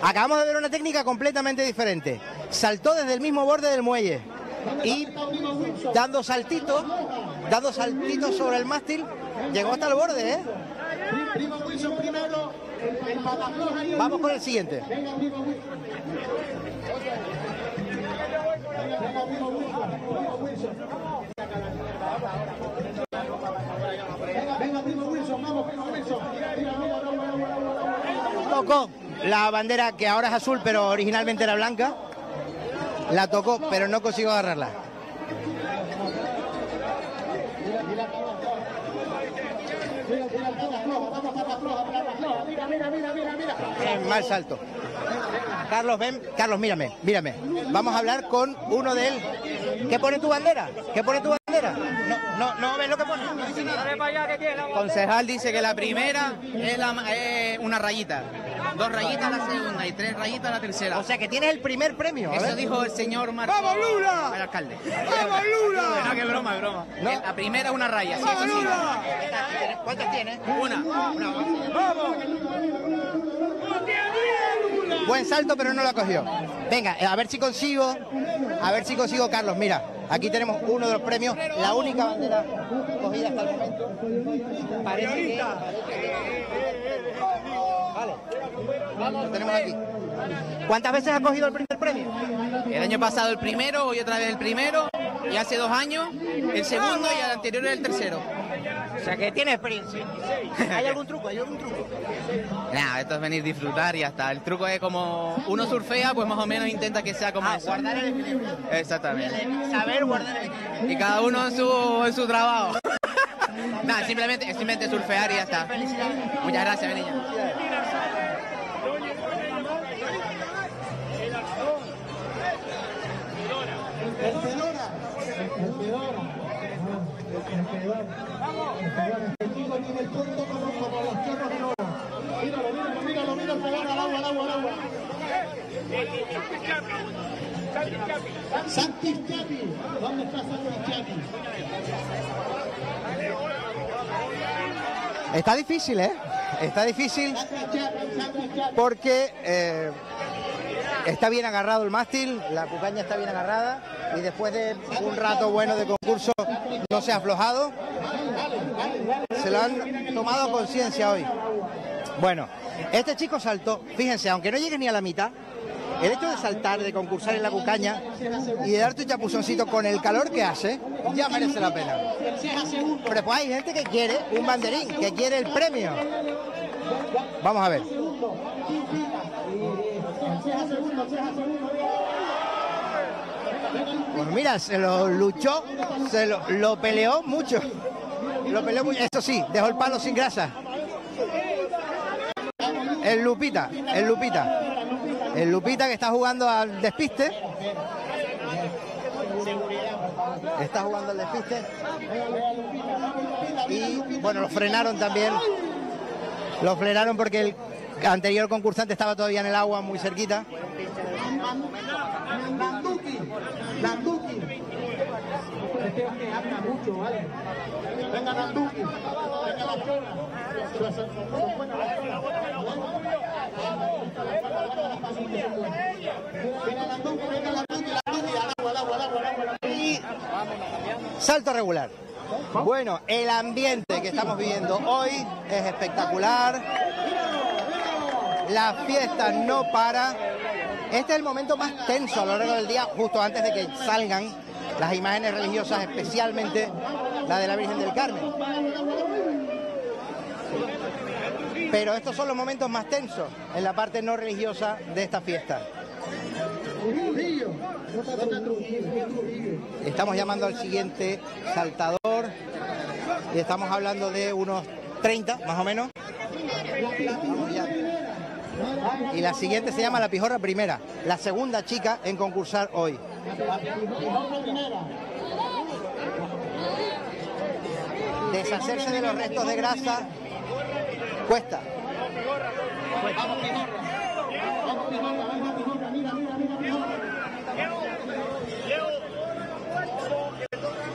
acabamos de ver una técnica completamente diferente. Saltó desde el mismo borde del muelle y dando saltitos, dando saltitos sobre el mástil, Llegó hasta el borde, ¿eh? Vamos con el siguiente primo Wilson. Venga, primo Wilson. Primo Wilson. Venga, venga, primo Wilson, vamos, primo Wilson. Mira, mira, mira, agua, agua, agua, agua. Tocó la bandera que ahora es azul, pero originalmente era blanca. La tocó, pero no consiguió agarrarla. Mal salto. Carlos, ven. Carlos, mírame, mírame. Vamos a hablar con uno de él. ¿Qué pone tu bandera? ¿Qué pone tu bandera? No, no, no ves lo que pone. Concejal dice que la primera es, la- es una rayita, dos rayitas la segunda y tres rayitas la tercera. O sea que tienes el primer premio. a Eso ver. dijo el señor Marco. ¡Vamos, Lula! El alcalde. ¡Vamos, Lula! No, que broma, broma. No. La primera una raya, sí, eso sí. ¿Cuántas tienes? Una. Buen salto, pero no lo cogió. Venga, a ver si consigo. A ver si consigo, Carlos. Mira, aquí tenemos uno de los premios. La única bandera cogida hasta el momento. Parece que. Vale. Lo tenemos aquí. ¿Cuántas veces ha cogido el primer premio? El año pasado el primero, hoy otra vez el primero, y hace dos años el segundo y el anterior el tercero. O sea que tiene experiencia. ¿Hay algún truco? ¿Hay algún truco? Nada, esto es venir a disfrutar y ya está. El truco es como uno surfea, pues más o menos intenta que sea como Ah, eso. guardar el equilibrio. Exactamente. Saber guardar el equilibrio. Y cada uno en su, en su trabajo. Nada, simplemente, simplemente surfear y ya está. Muchas gracias, niña. Santis Chapi. ¿Dónde está Chapi? Está difícil, ¿eh? Está difícil porque eh, está bien agarrado el mástil, la cucaña está bien agarrada y después de un rato bueno de concurso no se ha aflojado. Se lo han tomado conciencia hoy. Bueno, este chico saltó, fíjense, aunque no llegue ni a la mitad, el hecho de saltar, de concursar en la cucaña y de dar tu chapuzoncito con el calor que hace, ya merece la pena. Pero pues hay gente que quiere un banderín, que quiere el premio. Vamos a ver. Pues mira, se lo luchó, se lo, lo peleó mucho. Lo peleó mucho. Eso sí, dejó el palo sin grasa. El Lupita, el Lupita. El Lupita que está jugando al despiste. Está jugando al despiste. Y bueno, lo frenaron también. Lo frenaron porque el anterior concursante estaba todavía en el agua muy cerquita. Este. Venga Nanduki. Venga salto regular. Bueno, el ambiente que estamos viviendo hoy es espectacular. La fiesta no para. Este es el momento más tenso a lo largo del día, justo antes de que salgan las imágenes religiosas, especialmente la de la Virgen del Carmen. Pero estos son los momentos más tensos en la parte no religiosa de esta fiesta. Estamos llamando al siguiente saltador y estamos hablando de unos 30 más o menos. Y la siguiente se llama La Pijorra Primera, la segunda chica en concursar hoy. Deshacerse de los restos de grasa cuesta.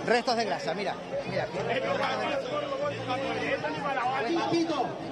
Restos de grasa, mira, mira.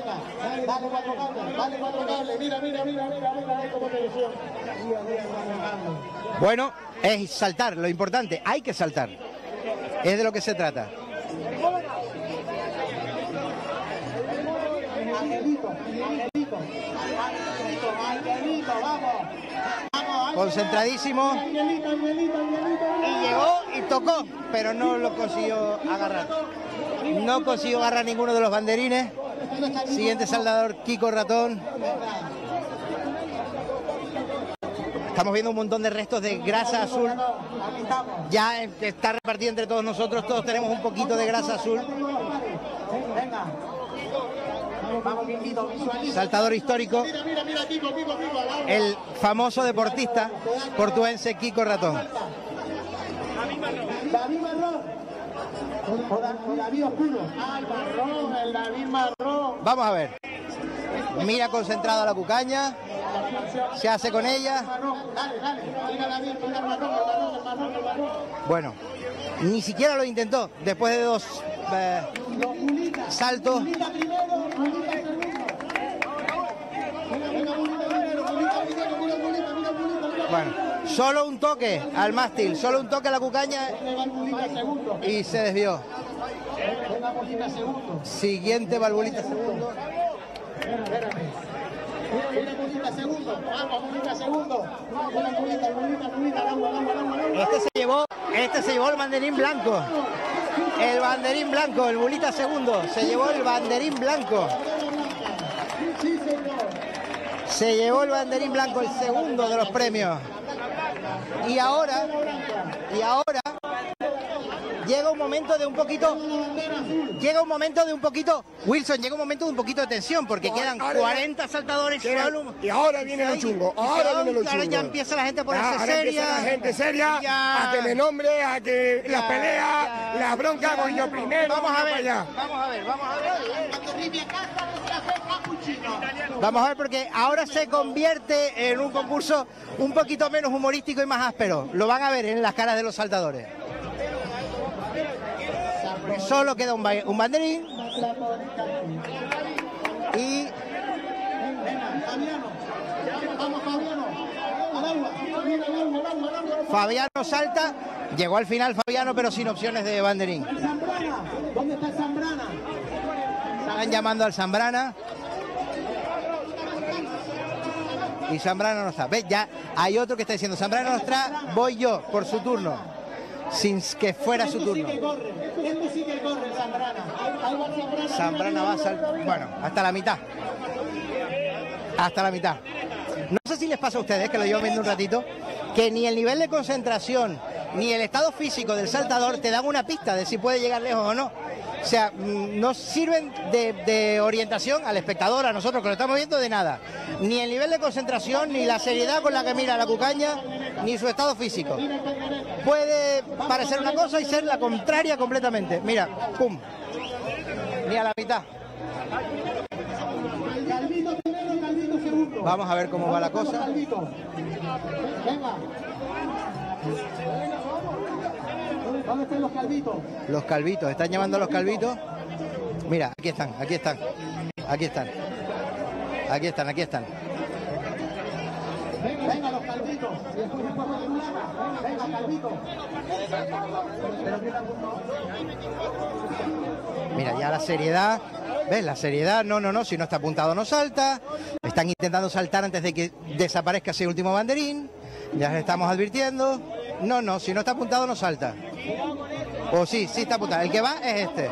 Venga, dale cuatro. Mira, mira, mira, mira, mira, como te cables. Bueno, es saltar, lo importante, hay que saltar. Es de lo que se trata. Concentradísimo. Y llegó y tocó, pero no lo consiguió agarrar. No consiguió agarrar ninguno de los banderines. Siguiente saldador, Kiko Ratón. Estamos viendo un montón de restos de grasa azul. Ya está repartido entre todos nosotros. Todos tenemos un poquito de grasa azul. Venga. Saltador histórico, el famoso deportista portuense Kiko Ratón. David Marrón. O, Da- o David Oscuro. Ah, el marrón, el David Marrón. Vamos a ver. Mira concentrado a la cucaña. Se hace con ella. Bueno, ni siquiera lo intentó. Después de dos eh, saltos. Bueno, solo un toque al mástil, solo un toque a la cucaña y se desvió. Siguiente valvulita segundo. Este se llevó, este se llevó el banderín blanco. El banderín blanco, el bulita segundo, se llevó el banderín blanco. Se llevó el banderín blanco, el segundo de los premios. Y ahora, y ahora, llega un momento de un poquito, llega un momento de un poquito, Wilson, llega un momento de un poquito de tensión, porque quedan ahora ya- 40 saltadores Queda- solo. Y ahora viene lo chungo, ahora viene lo ahora chungo. ya empieza la gente a ponerse ahora seria. empieza la gente seria Ya. a que me nombre, a que las peleas, ya, las broncas voy yo primero. Vamos a ver, allá. vamos a ver, vamos a ver. Vamos a ver porque ahora se convierte en un concurso un poquito menos humorístico y más áspero. Lo van a ver en las caras de los saltadores. Solo queda un, ba- un banderín y Fabiano. Salta. Llegó al final Fabiano pero sin opciones de banderín. ¿Dónde está Zambrana? Están llamando al Zambrana. Y Zambrana no está. ¿Ves? Ya hay otro que está diciendo, Zambrana no está, voy yo por su turno. Sin que fuera su turno. Zambrana. Va a sal... Bueno, hasta la mitad. Hasta la mitad. No sé si les pasa a ustedes, que lo llevo viendo un ratito, que ni el nivel de concentración ni el estado físico del saltador te dan una pista de si puede llegar lejos o no. O sea, mm, no sirven de, de orientación al espectador, a nosotros que lo estamos viendo, de nada. Ni el nivel de concentración, ni la seriedad con la que mira la cucaña, ni su estado físico. Puede parecer una cosa y ser la contraria completamente. Mira, pum. Ni a la mitad. Vamos a ver cómo va la cosa. Venga. ¿Dónde están los calvitos? Los calvitos, están llamando a los calvitos. Mira, aquí están, aquí están. Aquí están. Aquí están, aquí están. Venga, venga los calvitos. Y después. Venga, calvito. Mira, ya la seriedad. ¿Ves? La seriedad, no, no, no, si no está apuntado no salta. Están intentando saltar antes de que desaparezca ese último banderín. Ya les estamos advirtiendo. No, no, si no está apuntado no salta. O sí, sí está apuntado. El que va es este.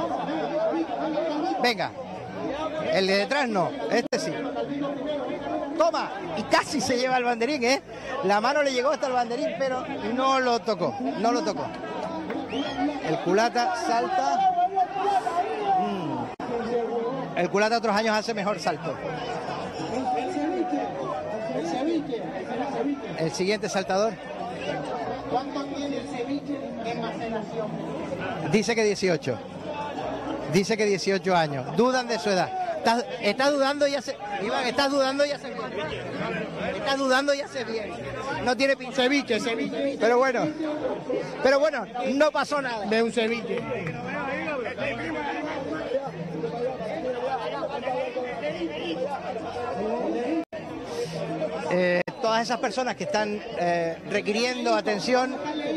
Venga. El de detrás no, este sí. Toma, y casi se lleva el banderín, ¿eh? La mano le llegó hasta el banderín, pero no lo tocó, no lo tocó. El culata salta. Mm. El culata otros años hace mejor salto. El siguiente saltador ¿Cuánto tiene el ceviche en maceración? dice que 18. Dice que 18 años. Dudan de su edad. Estás, estás dudando y hace. Iván, estás dudando y hace bien. Estás dudando y hace bien. No tiene pinche. Ceviche, ceviche. Pero bueno. Pero bueno, no pasó nada. De un ceviche. Esas personas que están eh, requiriendo atención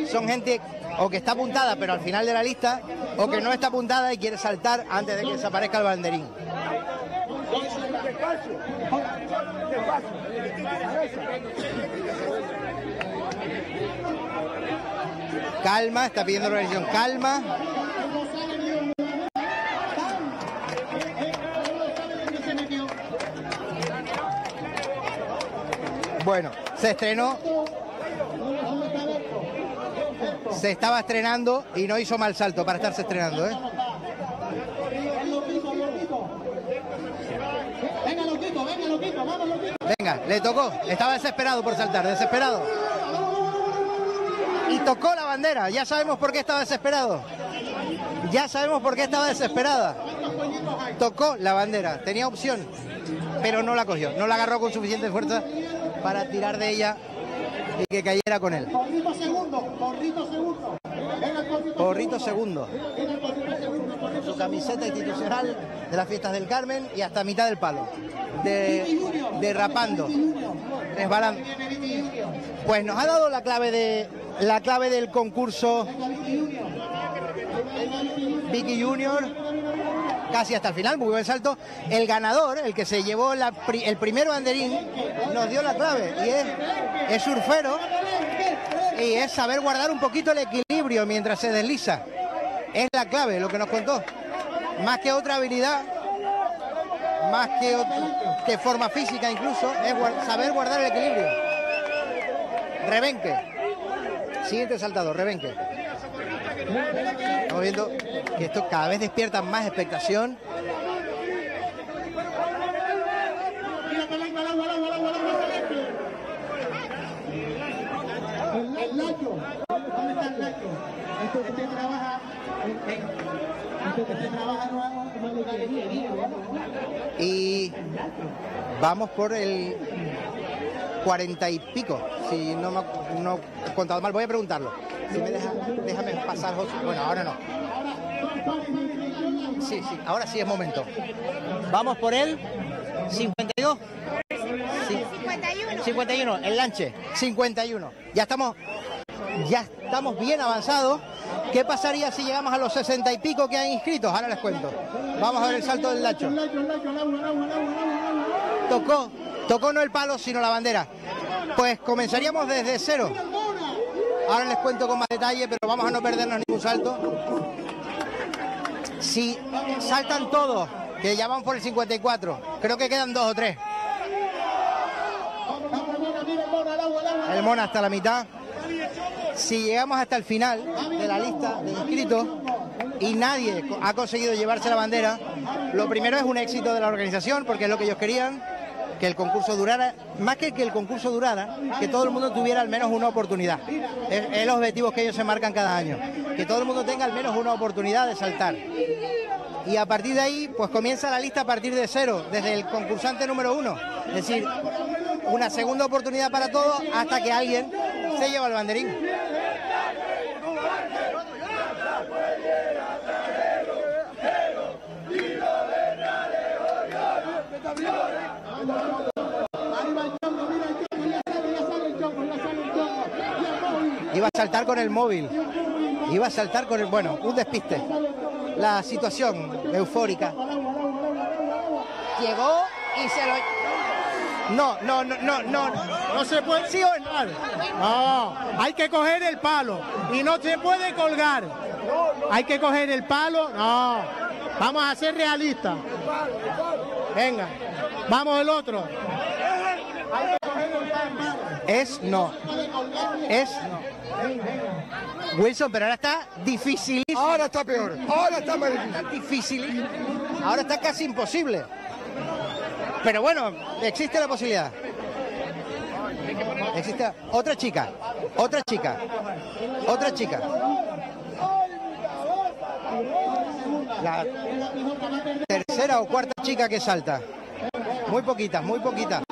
son gente o que está apuntada pero al final de la lista o que no está apuntada y quiere saltar antes de que desaparezca el banderín. Calma, está pidiendo la calma. Bueno, se estrenó. Se estaba estrenando y no hizo mal salto para estarse estrenando, ¿eh? Venga, loquito, venga, loquito, vamos, loquito. Venga, le tocó. Estaba desesperado por saltar, desesperado. Y tocó la bandera. Ya sabemos por qué estaba desesperado. Ya sabemos por qué estaba desesperada. Tocó la bandera. Tenía opción, pero no la cogió. No la agarró con suficiente fuerza para tirar de ella y que cayera con él. Porrito segundo, porrito segundo. Porrito segundo. Su camiseta institucional de las fiestas del Carmen y hasta mitad del palo. De, derrapando. Resbalando. Pues nos ha dado la clave de la clave del concurso Vicky Junior casi hasta el final, muy buen salto. El ganador, el que se llevó la pri- el primer banderín, nos dio la clave y es, es surfero y es saber guardar un poquito el equilibrio mientras se desliza. Es la clave, lo que nos contó. Más que otra habilidad, más que, que forma física incluso, es saber guardar el equilibrio. Rebenque. Siguiente saltador, Rebenque. Estamos viendo que esto cada vez despierta más expectación. Y vamos por el 40 y pico. Si no me he contado mal, voy a preguntarlo. Si me deja, déjame pasar, José. Bueno, ahora no. Sí, sí, ahora sí es momento. Vamos por el 52. Sí. 51. 51, el lanche, 51. Ya estamos, ya estamos bien avanzados. ¿Qué pasaría si llegamos a los 60 y pico que han inscritos? Ahora les cuento. Vamos a ver el salto del lacho. Tocó, tocó no el palo, sino la bandera. Pues comenzaríamos desde cero. Ahora les cuento con más detalle, pero vamos a no perdernos ningún salto. Si saltan todos, que ya van por el 54, creo que quedan dos o tres. El Mona, hasta la mitad. Si llegamos hasta el final de la lista de inscritos y nadie ha conseguido llevarse la bandera, lo primero es un éxito de la organización, porque es lo que ellos querían, que el concurso durara, más que que el concurso durara, que todo el mundo tuviera al menos una oportunidad. Es, es los objetivos que ellos se marcan cada año, que todo el mundo tenga al menos una oportunidad de saltar. Y a partir de ahí, pues comienza la lista a partir de cero, desde el concursante número uno. Es decir, una segunda oportunidad para todos hasta que alguien se lleva el banderín. Ahí va el chongo, mira el chongo, ya sale, ya sale el chongo, ya sale el chongo. Y el móvil. Iba a saltar con el móvil. Iba a saltar con el. Bueno, un despiste. La situación eufórica. Llegó y se lo. No, no, no, no, no. No se puede. ¿Sí o no? No, hay que coger el palo y no se puede colgar. Hay que coger el palo. No, vamos a ser realistas. Venga, vamos el otro. Es no. Es no. Wilson, pero ahora está difícil. Ahora está peor, ahora está más difícil. Está difícil. Ahora está casi imposible. Pero bueno, existe la posibilidad. Existe otra chica, otra chica, otra chica. la tercera o cuarta chica que salta. Muy poquitas, muy poquitas.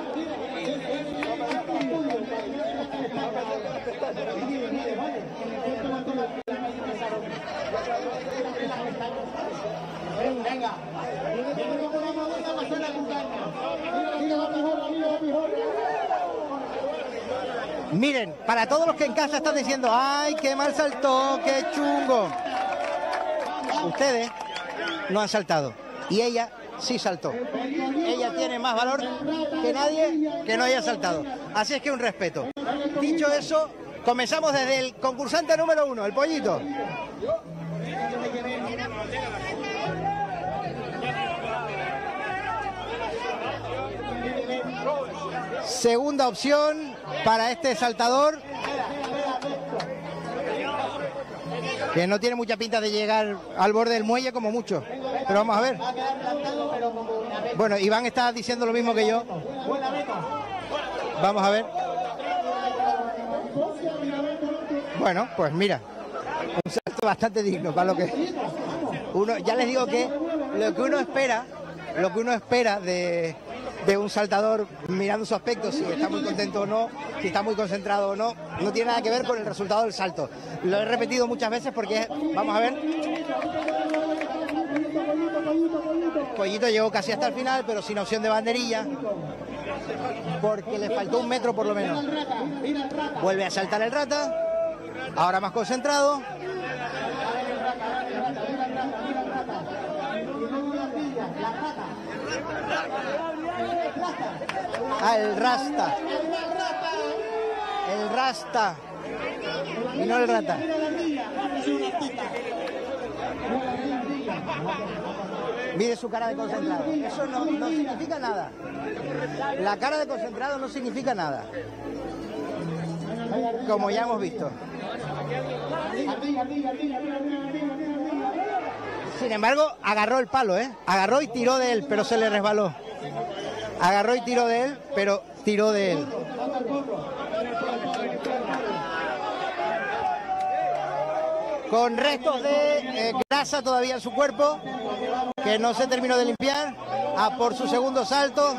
Miren, para todos los que en casa están diciendo, ay, qué mal saltó, qué chungo. Ustedes no han saltado. Y ella sí saltó. Ella tiene más valor que nadie que no haya saltado. Así es que un respeto. Dicho eso, comenzamos desde el concursante número uno, el pollito. Segunda opción para este saltador. Que no tiene mucha pinta de llegar al borde del muelle como mucho. Pero vamos a ver. Bueno, Iván está diciendo lo mismo que yo. Vamos a ver. Bueno, pues mira. Un salto bastante digno para lo que uno, ya les digo que lo que uno espera, lo que uno espera de, de un saltador mirando su aspecto, si está muy contento o no, si está muy concentrado o no, no tiene nada que ver con el resultado del salto. Lo he repetido muchas veces porque, vamos a ver, Pollito llegó casi hasta el final, pero sin opción de banderilla, porque le faltó un metro por lo menos. Vuelve a saltar el rata, ahora más concentrado. Ah, el rasta. El rasta. Y no el rata. Mire su cara de concentrado. Eso no, no significa nada. La cara de concentrado no significa nada. Como ya hemos visto. Sin embargo, agarró el palo, ¿eh? Agarró y tiró de él, pero se le resbaló. Agarró y tiró de él, pero tiró de él. Con restos de eh, grasa todavía en su cuerpo, que no se terminó de limpiar, a por su segundo salto.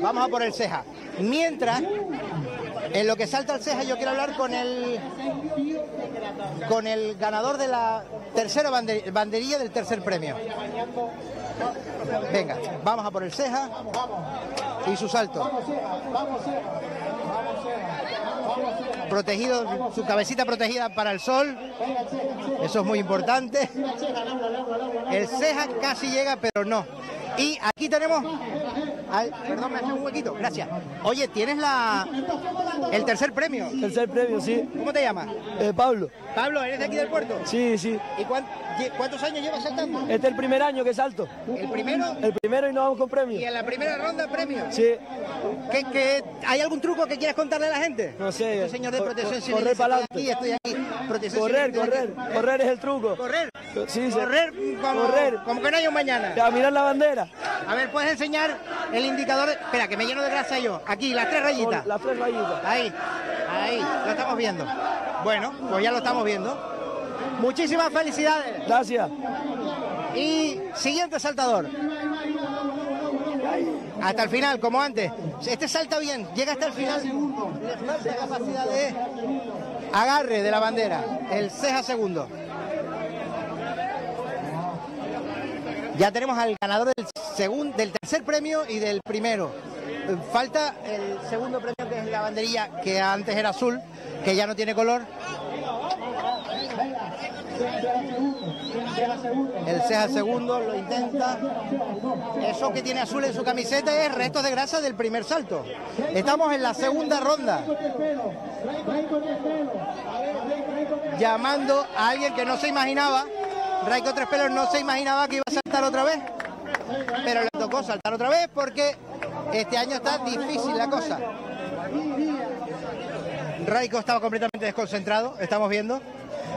Vamos a por el ceja. Mientras, en lo que salta el ceja, yo quiero hablar con el con el ganador de la tercera bander- banderilla del tercer premio. Venga, vamos a por el ceja y su salto. Protegido, su cabecita protegida para el sol. Eso es muy importante. El ceja casi llega, pero no. Y aquí tenemos. Perdón, me hace un huequito. Gracias. Oye, tienes la el tercer premio. Tercer premio, sí. ¿Cómo te llamas? Eh, Pablo. Pablo, ¿eres de aquí del puerto? Sí, sí. ¿Y cuán- cuántos años llevas saltando? Este es el primer año que salto. ¿El primero? El primero y nos vamos con ¿Y premio. en la primera ronda premio? Sí. ¿Qué, qué- hay algún truco que quieras contarle a la gente? No sé. Este señor de protección civil. Correr para estoy aquí, adelante. estoy aquí. Protección Correr, civil, correr. aquí. Correr es el truco. Correr. Sí, Correr como, Correr. como que no hay un mañana. A mirar la bandera. A ver, ¿puedes enseñar el indicador? Espera, que me lleno de grasa yo. Aquí, las tres rayitas. Las tres rayitas. Ahí, ahí, lo estamos viendo. Bueno, pues ya lo estamos viendo. Muchísimas felicidades. Gracias. Y siguiente saltador. Hasta el final, como antes. Este salta bien, llega hasta el final. Le falta capacidad de agarre de la bandera. El ceja segundo. Ya tenemos al ganador del, del tercer premio y del primero. Eh, Falta el segundo premio, que es la banderilla que antes era azul, que ya no tiene color. El ceja segundo lo intenta. Eso que tiene azul en su camiseta es restos de grasa del primer salto. Estamos en la segunda ronda. Llamando a alguien que no se imaginaba. Raico Tres Pelos no se imaginaba que iba a saltar otra vez. Pero le tocó saltar otra vez porque este año está difícil la cosa. Raico estaba completamente desconcentrado, estamos viendo.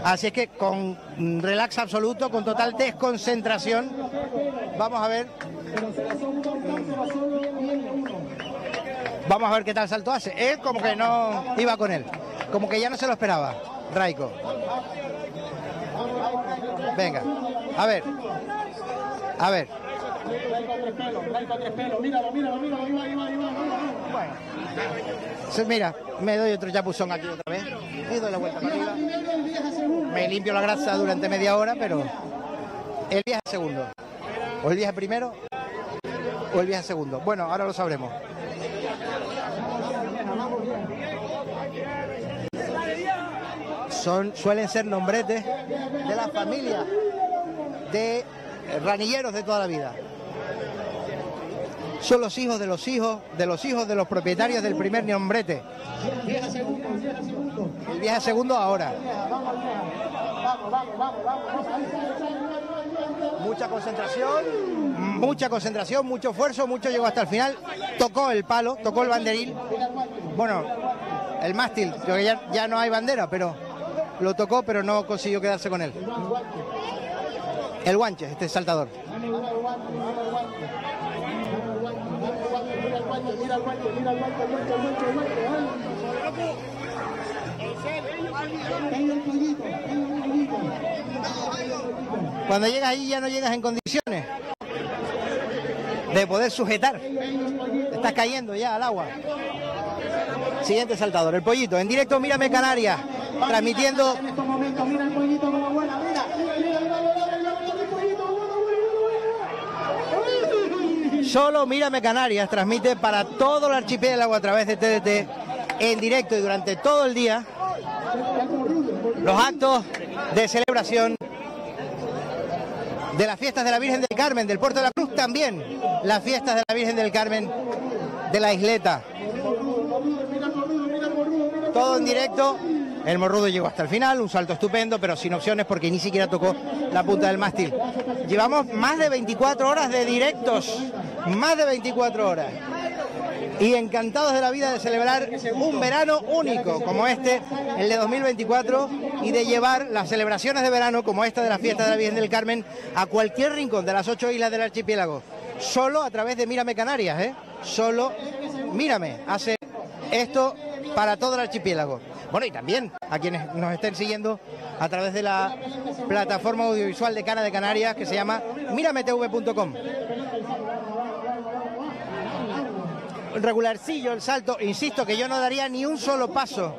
Así es que con relax absoluto, con total desconcentración, vamos a ver. Vamos a ver qué tal salto hace. Él como que no iba con él, como que ya no se lo esperaba, Raiko. Venga, a ver, a ver. Mira, me doy otro chapuzón aquí otra vez y doy la vuelta para arriba. Me limpio la grasa durante media hora, pero el viaje segundo. O el viaje primero o el viaje segundo. Bueno, ahora lo sabremos. Son, suelen ser nombretes de la familia de ranilleros de toda la vida. Son los hijos de los hijos de los hijos de los propietarios del primer nombrete. El viaje segundo ahora. Mucha concentración, mucha concentración, mucho esfuerzo, mucho llegó hasta el final. Tocó el palo, tocó el banderil. Bueno, el mástil, creo que ya, ya no hay bandera, pero lo tocó, pero no consiguió quedarse con él. El guanche, este saltador. Cuando llegas ahí ya no llegas en condiciones de poder sujetar. Estás cayendo ya al agua. Siguiente saltador, el pollito. En directo, mírame Canarias, transmitiendo Solo Mírame Canarias transmite para todo el archipiélago a través de TDT en directo y durante todo el día los actos de celebración de las fiestas de la Virgen del Carmen, del Puerto de la Cruz, también las fiestas de la Virgen del Carmen de la isleta. Todo en directo. El morrudo llegó hasta el final, un salto estupendo, pero sin opciones porque ni siquiera tocó la punta del mástil. Llevamos más de 24 horas de directos, más de 24 horas. Y encantados de la vida de celebrar un verano único como este, el de 2024, y de llevar las celebraciones de verano como esta de la fiesta de la Virgen del Carmen a cualquier rincón de las ocho islas del archipiélago. Solo a través de Mírame Canarias, ¿eh? Solo Mírame hace esto para todo el archipiélago. Bueno, y también a quienes nos estén siguiendo a través de la plataforma audiovisual de Cana de Canarias que se llama mirametv.com. Regularcillo el salto, insisto que yo no daría ni un solo paso,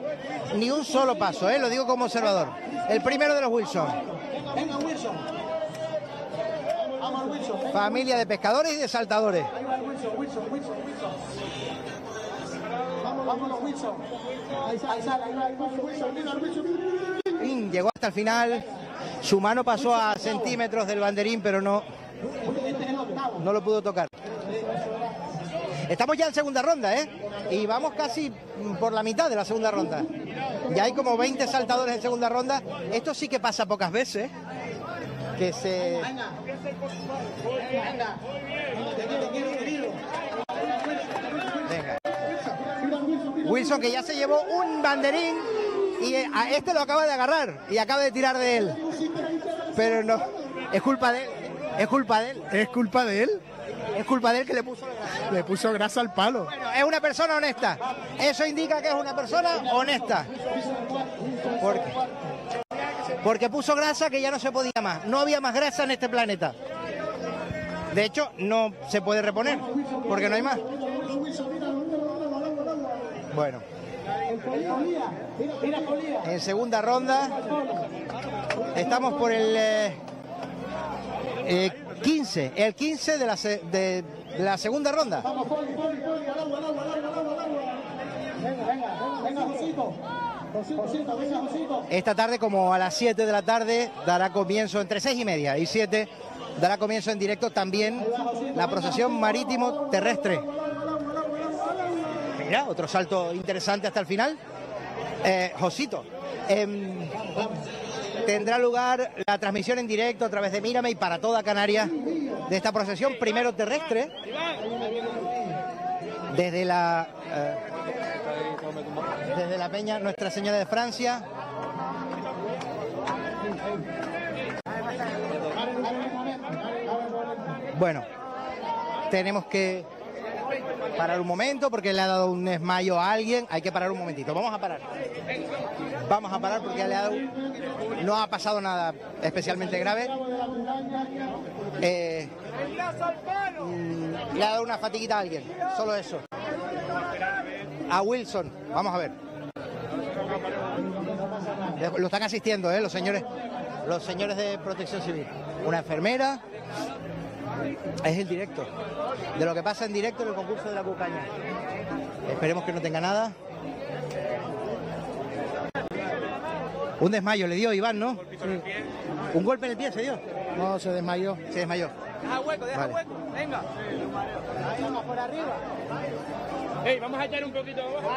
ni un solo paso, ¿eh? lo digo como observador. El primero de los Wilson. Familia de pescadores y de saltadores. Pin, Llegó hasta el final. Su mano pasó a centímetros del banderín, pero no, no lo pudo tocar. Estamos ya en segunda ronda, ¿eh? Y vamos casi por la mitad de la segunda ronda. Ya hay como 20 saltadores en segunda ronda. Esto sí que pasa pocas veces. Que se. Venga. Wilson que ya se llevó un banderín y a este lo acaba de agarrar y acaba de tirar de él. Pero no, es culpa de él. Es culpa de él. ¿Es culpa de él? Es culpa de él que le puso grasa. Le puso grasa al palo. Bueno, es una persona honesta. Eso indica que es una persona honesta. Porque, porque puso grasa que ya no se podía más. No había más grasa en este planeta. De hecho, no se puede reponer porque no hay más. Bueno. En segunda ronda estamos por el eh, eh, 15, el 15 de la, se- de, de la segunda ronda. Esta tarde, como a las 7 de la tarde, dará comienzo entre 6 y media y 7, dará comienzo en directo también la procesión marítimo terrestre. Mira, otro salto interesante hasta el final. Eh, Josito, em, tendrá lugar la transmisión en directo a través de Mírame y para toda Canarias de esta procesión, primero terrestre, desde la, eh, desde la Peña Nuestra Señora de Francia, Bueno, tenemos que parar un momento porque le ha dado un desmayo a alguien. Hay que parar un momentito. Vamos a parar. Vamos a parar porque. No ha pasado nada especialmente grave. Eh, mm, le ha dado una fatiguita a alguien. Solo eso. A Wilson. Vamos a ver. Lo están asistiendo, ¿eh? Los señores, los señores de Protección Civil. Una enfermera. Es el directo. De lo que pasa en directo en el concurso de la cucaña. Esperemos que no tenga nada. Un desmayo le dio Iván, ¿no? Un golpe en el pie se dio. No, se desmayó. Se desmayó. Deja hueco, deja Vale. hueco. Venga. por arriba. Ey, vamos a echar un poquito abajo.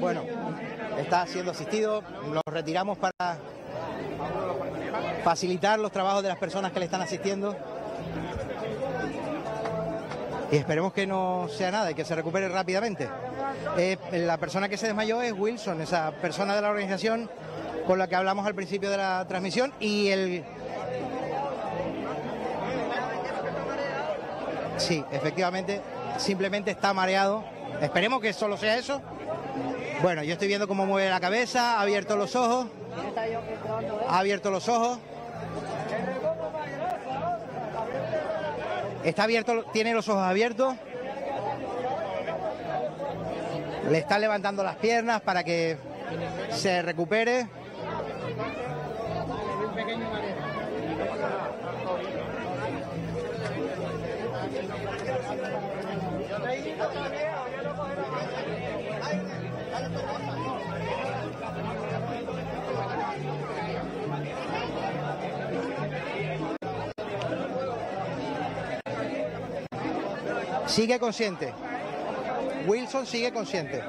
Bueno, está siendo asistido. Lo retiramos para facilitar los trabajos de las personas que le están asistiendo. Y esperemos que no sea nada y que se recupere rápidamente. Eh, la persona que se desmayó es Wilson, esa persona de la organización con la que hablamos al principio de la transmisión. Y el. Sí, efectivamente, simplemente está mareado. Esperemos que solo sea eso. Bueno, yo estoy viendo cómo mueve la cabeza, ha abierto los ojos. Ha abierto los ojos. Está abierto, tiene los ojos abiertos. Le está levantando las piernas para que se recupere. Sigue consciente. Wilson sigue consciente.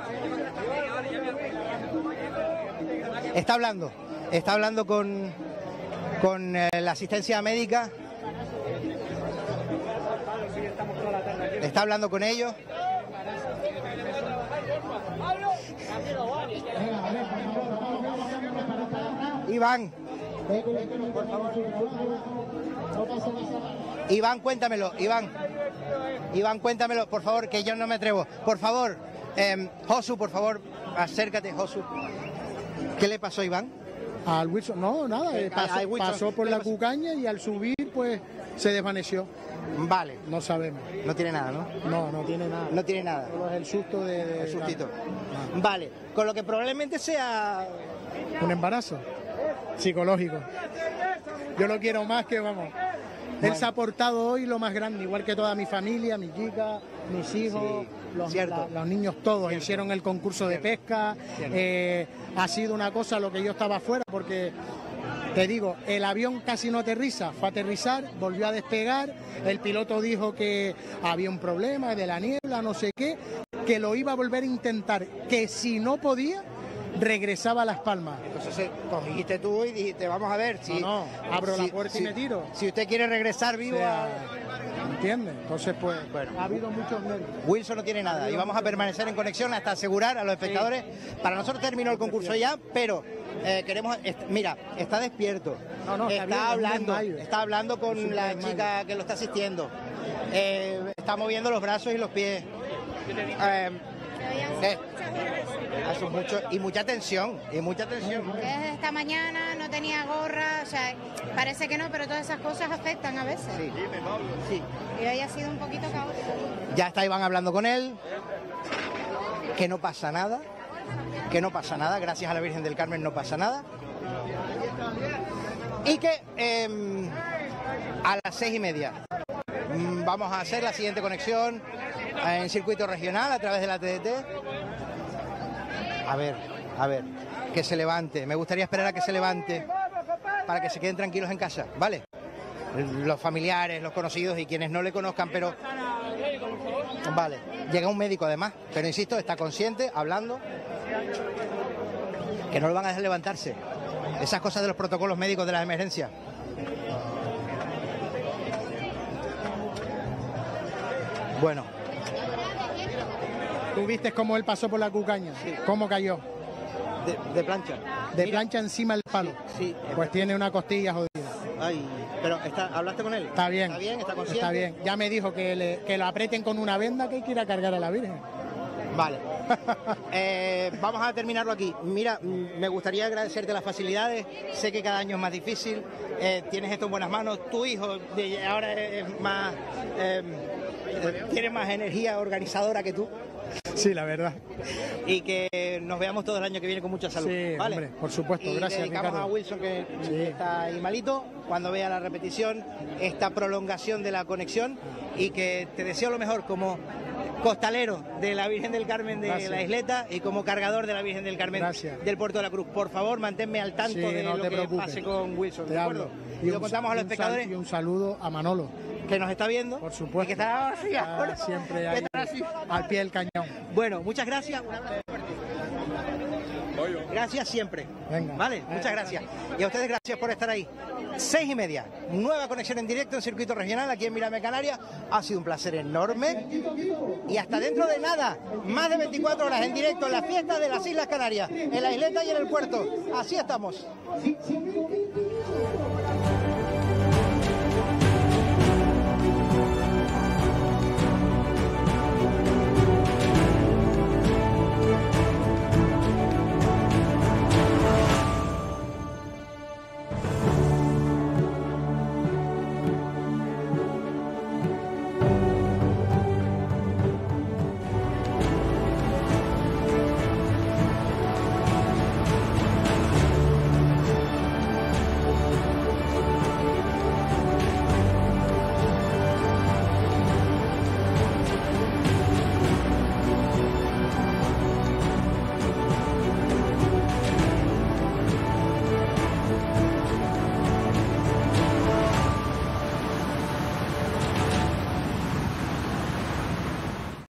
Está hablando. Está hablando con, con eh, la asistencia médica. Está hablando con ellos. Iván. Iván, cuéntamelo, Iván. Iván, cuéntamelo, por favor, que yo no me atrevo. Por favor, eh, Josu, por favor, acércate, Josu. ¿Qué le pasó a Iván? Al Wilson, no, nada, eh, A- pasó, Wilson, pasó por ¿qué le la cucaña y al subir, pues se desvaneció. Vale, No sabemos. no tiene nada, ¿no? No, no tiene nada. No tiene nada. Solo es el susto de, de- El sustito. Vale, con lo que probablemente sea un embarazo psicológico. Yo lo quiero más que, vamos. Él se ha portado hoy lo más grande, igual que toda mi familia, mi chica, mis hijos, Sí, los, cierto. la- los niños todos. Hicieron el concurso de pesca. Eh, ha sido una cosa lo que yo estaba afuera, porque te digo, el avión casi no aterriza, fue a aterrizar, volvió a despegar, el piloto dijo que había un problema de la niebla, no sé qué, que lo iba a volver a intentar, que si no podía, regresaba a Las Palmas. Entonces eh, cogiste tú y dijiste, vamos a ver si... No, no, abro la si- puerta y me tiro. Si usted quiere regresar O vivo sea, a... ¿Entiendes? Entonces, pues, Bueno. ha habido muchos nervios. Wilson no tiene nada y vamos a permanecer en conexión hasta asegurar a los espectadores. Para nosotros terminó el concurso ya, pero eh, queremos... est- mira, está despierto. No, no, está está, hablando, está hablando con la chica que lo está asistiendo. Eh, está moviendo los brazos y los pies. Eh, eh, es mucho, y mucha tensión, y mucha tensión. Desde esta mañana no tenía gorra, o sea, parece que no, pero todas esas cosas afectan a veces. Sí, sí. Y hoy ha sido un poquito caótico. Ya está Iván hablando con él, que no pasa nada, que no pasa nada, gracias a la Virgen del Carmen no pasa nada. Y que em, a las seis y media mm, vamos a hacer la siguiente conexión en circuito regional a través de la TDT. A ver, a ver, que se levante. Me gustaría esperar a que se levante para que se queden tranquilos en casa, ¿vale? Los familiares, los conocidos y quienes no le conozcan, pero Vale, llega un médico además, pero insisto, está consciente, hablando, que no lo van a dejar levantarse. Esas cosas de los protocolos médicos de las emergencias. Bueno, Tú viste cómo él pasó por la cucaña, cómo cayó. De, de plancha. De Mira, plancha encima del palo. Sí. Pues tiene una costilla jodida. Ay, pero está, ¿hablaste con él? Está bien. Está bien, está consciente. Está bien. Ya me dijo que, le- que lo aprieten con una venda que hay que ir a cargar a la Virgen. Vale. Eh, vamos a terminarlo aquí. Mira, me gustaría agradecerte las facilidades. Sé que cada año es más difícil. Eh, tienes esto en buenas manos. Tu hijo ahora es es más. eh, eh, tiene más energía organizadora que tú. Sí, la verdad. Y que nos veamos todo el año que viene con mucha salud. Sí, ¿vale? hombre, por supuesto. Y Gracias, dedicamos Ricardo. a Wilson que Sí. está ahí malito cuando vea la repetición, esta prolongación de la conexión y que te deseo lo mejor como costalero de la Virgen del Carmen de Gracias. la Isleta y como cargador de la Virgen del Carmen Gracias. del Puerto de la Cruz. Por favor, manténme al tanto Sí, de no lo que preocupes. pase con Wilson. Te ¿de hablo. acuerdo? Y lo un- contamos a los espectadores Y un saludo a Manolo. que nos está viendo. Por supuesto. Y que está así Ah, ahora. siempre ahí, así. al pie del cañón. Bueno, muchas gracias. Un abrazo. Gracias siempre. Venga. Vale, muchas gracias. Y a ustedes gracias por estar ahí. Seis y media, nueva conexión en directo en circuito regional aquí en Mirame Canarias. Ha sido un placer enorme. Y hasta dentro de nada, más de 24 horas en directo en la fiesta de las Islas Canarias, en la isleta y en el puerto. Así estamos.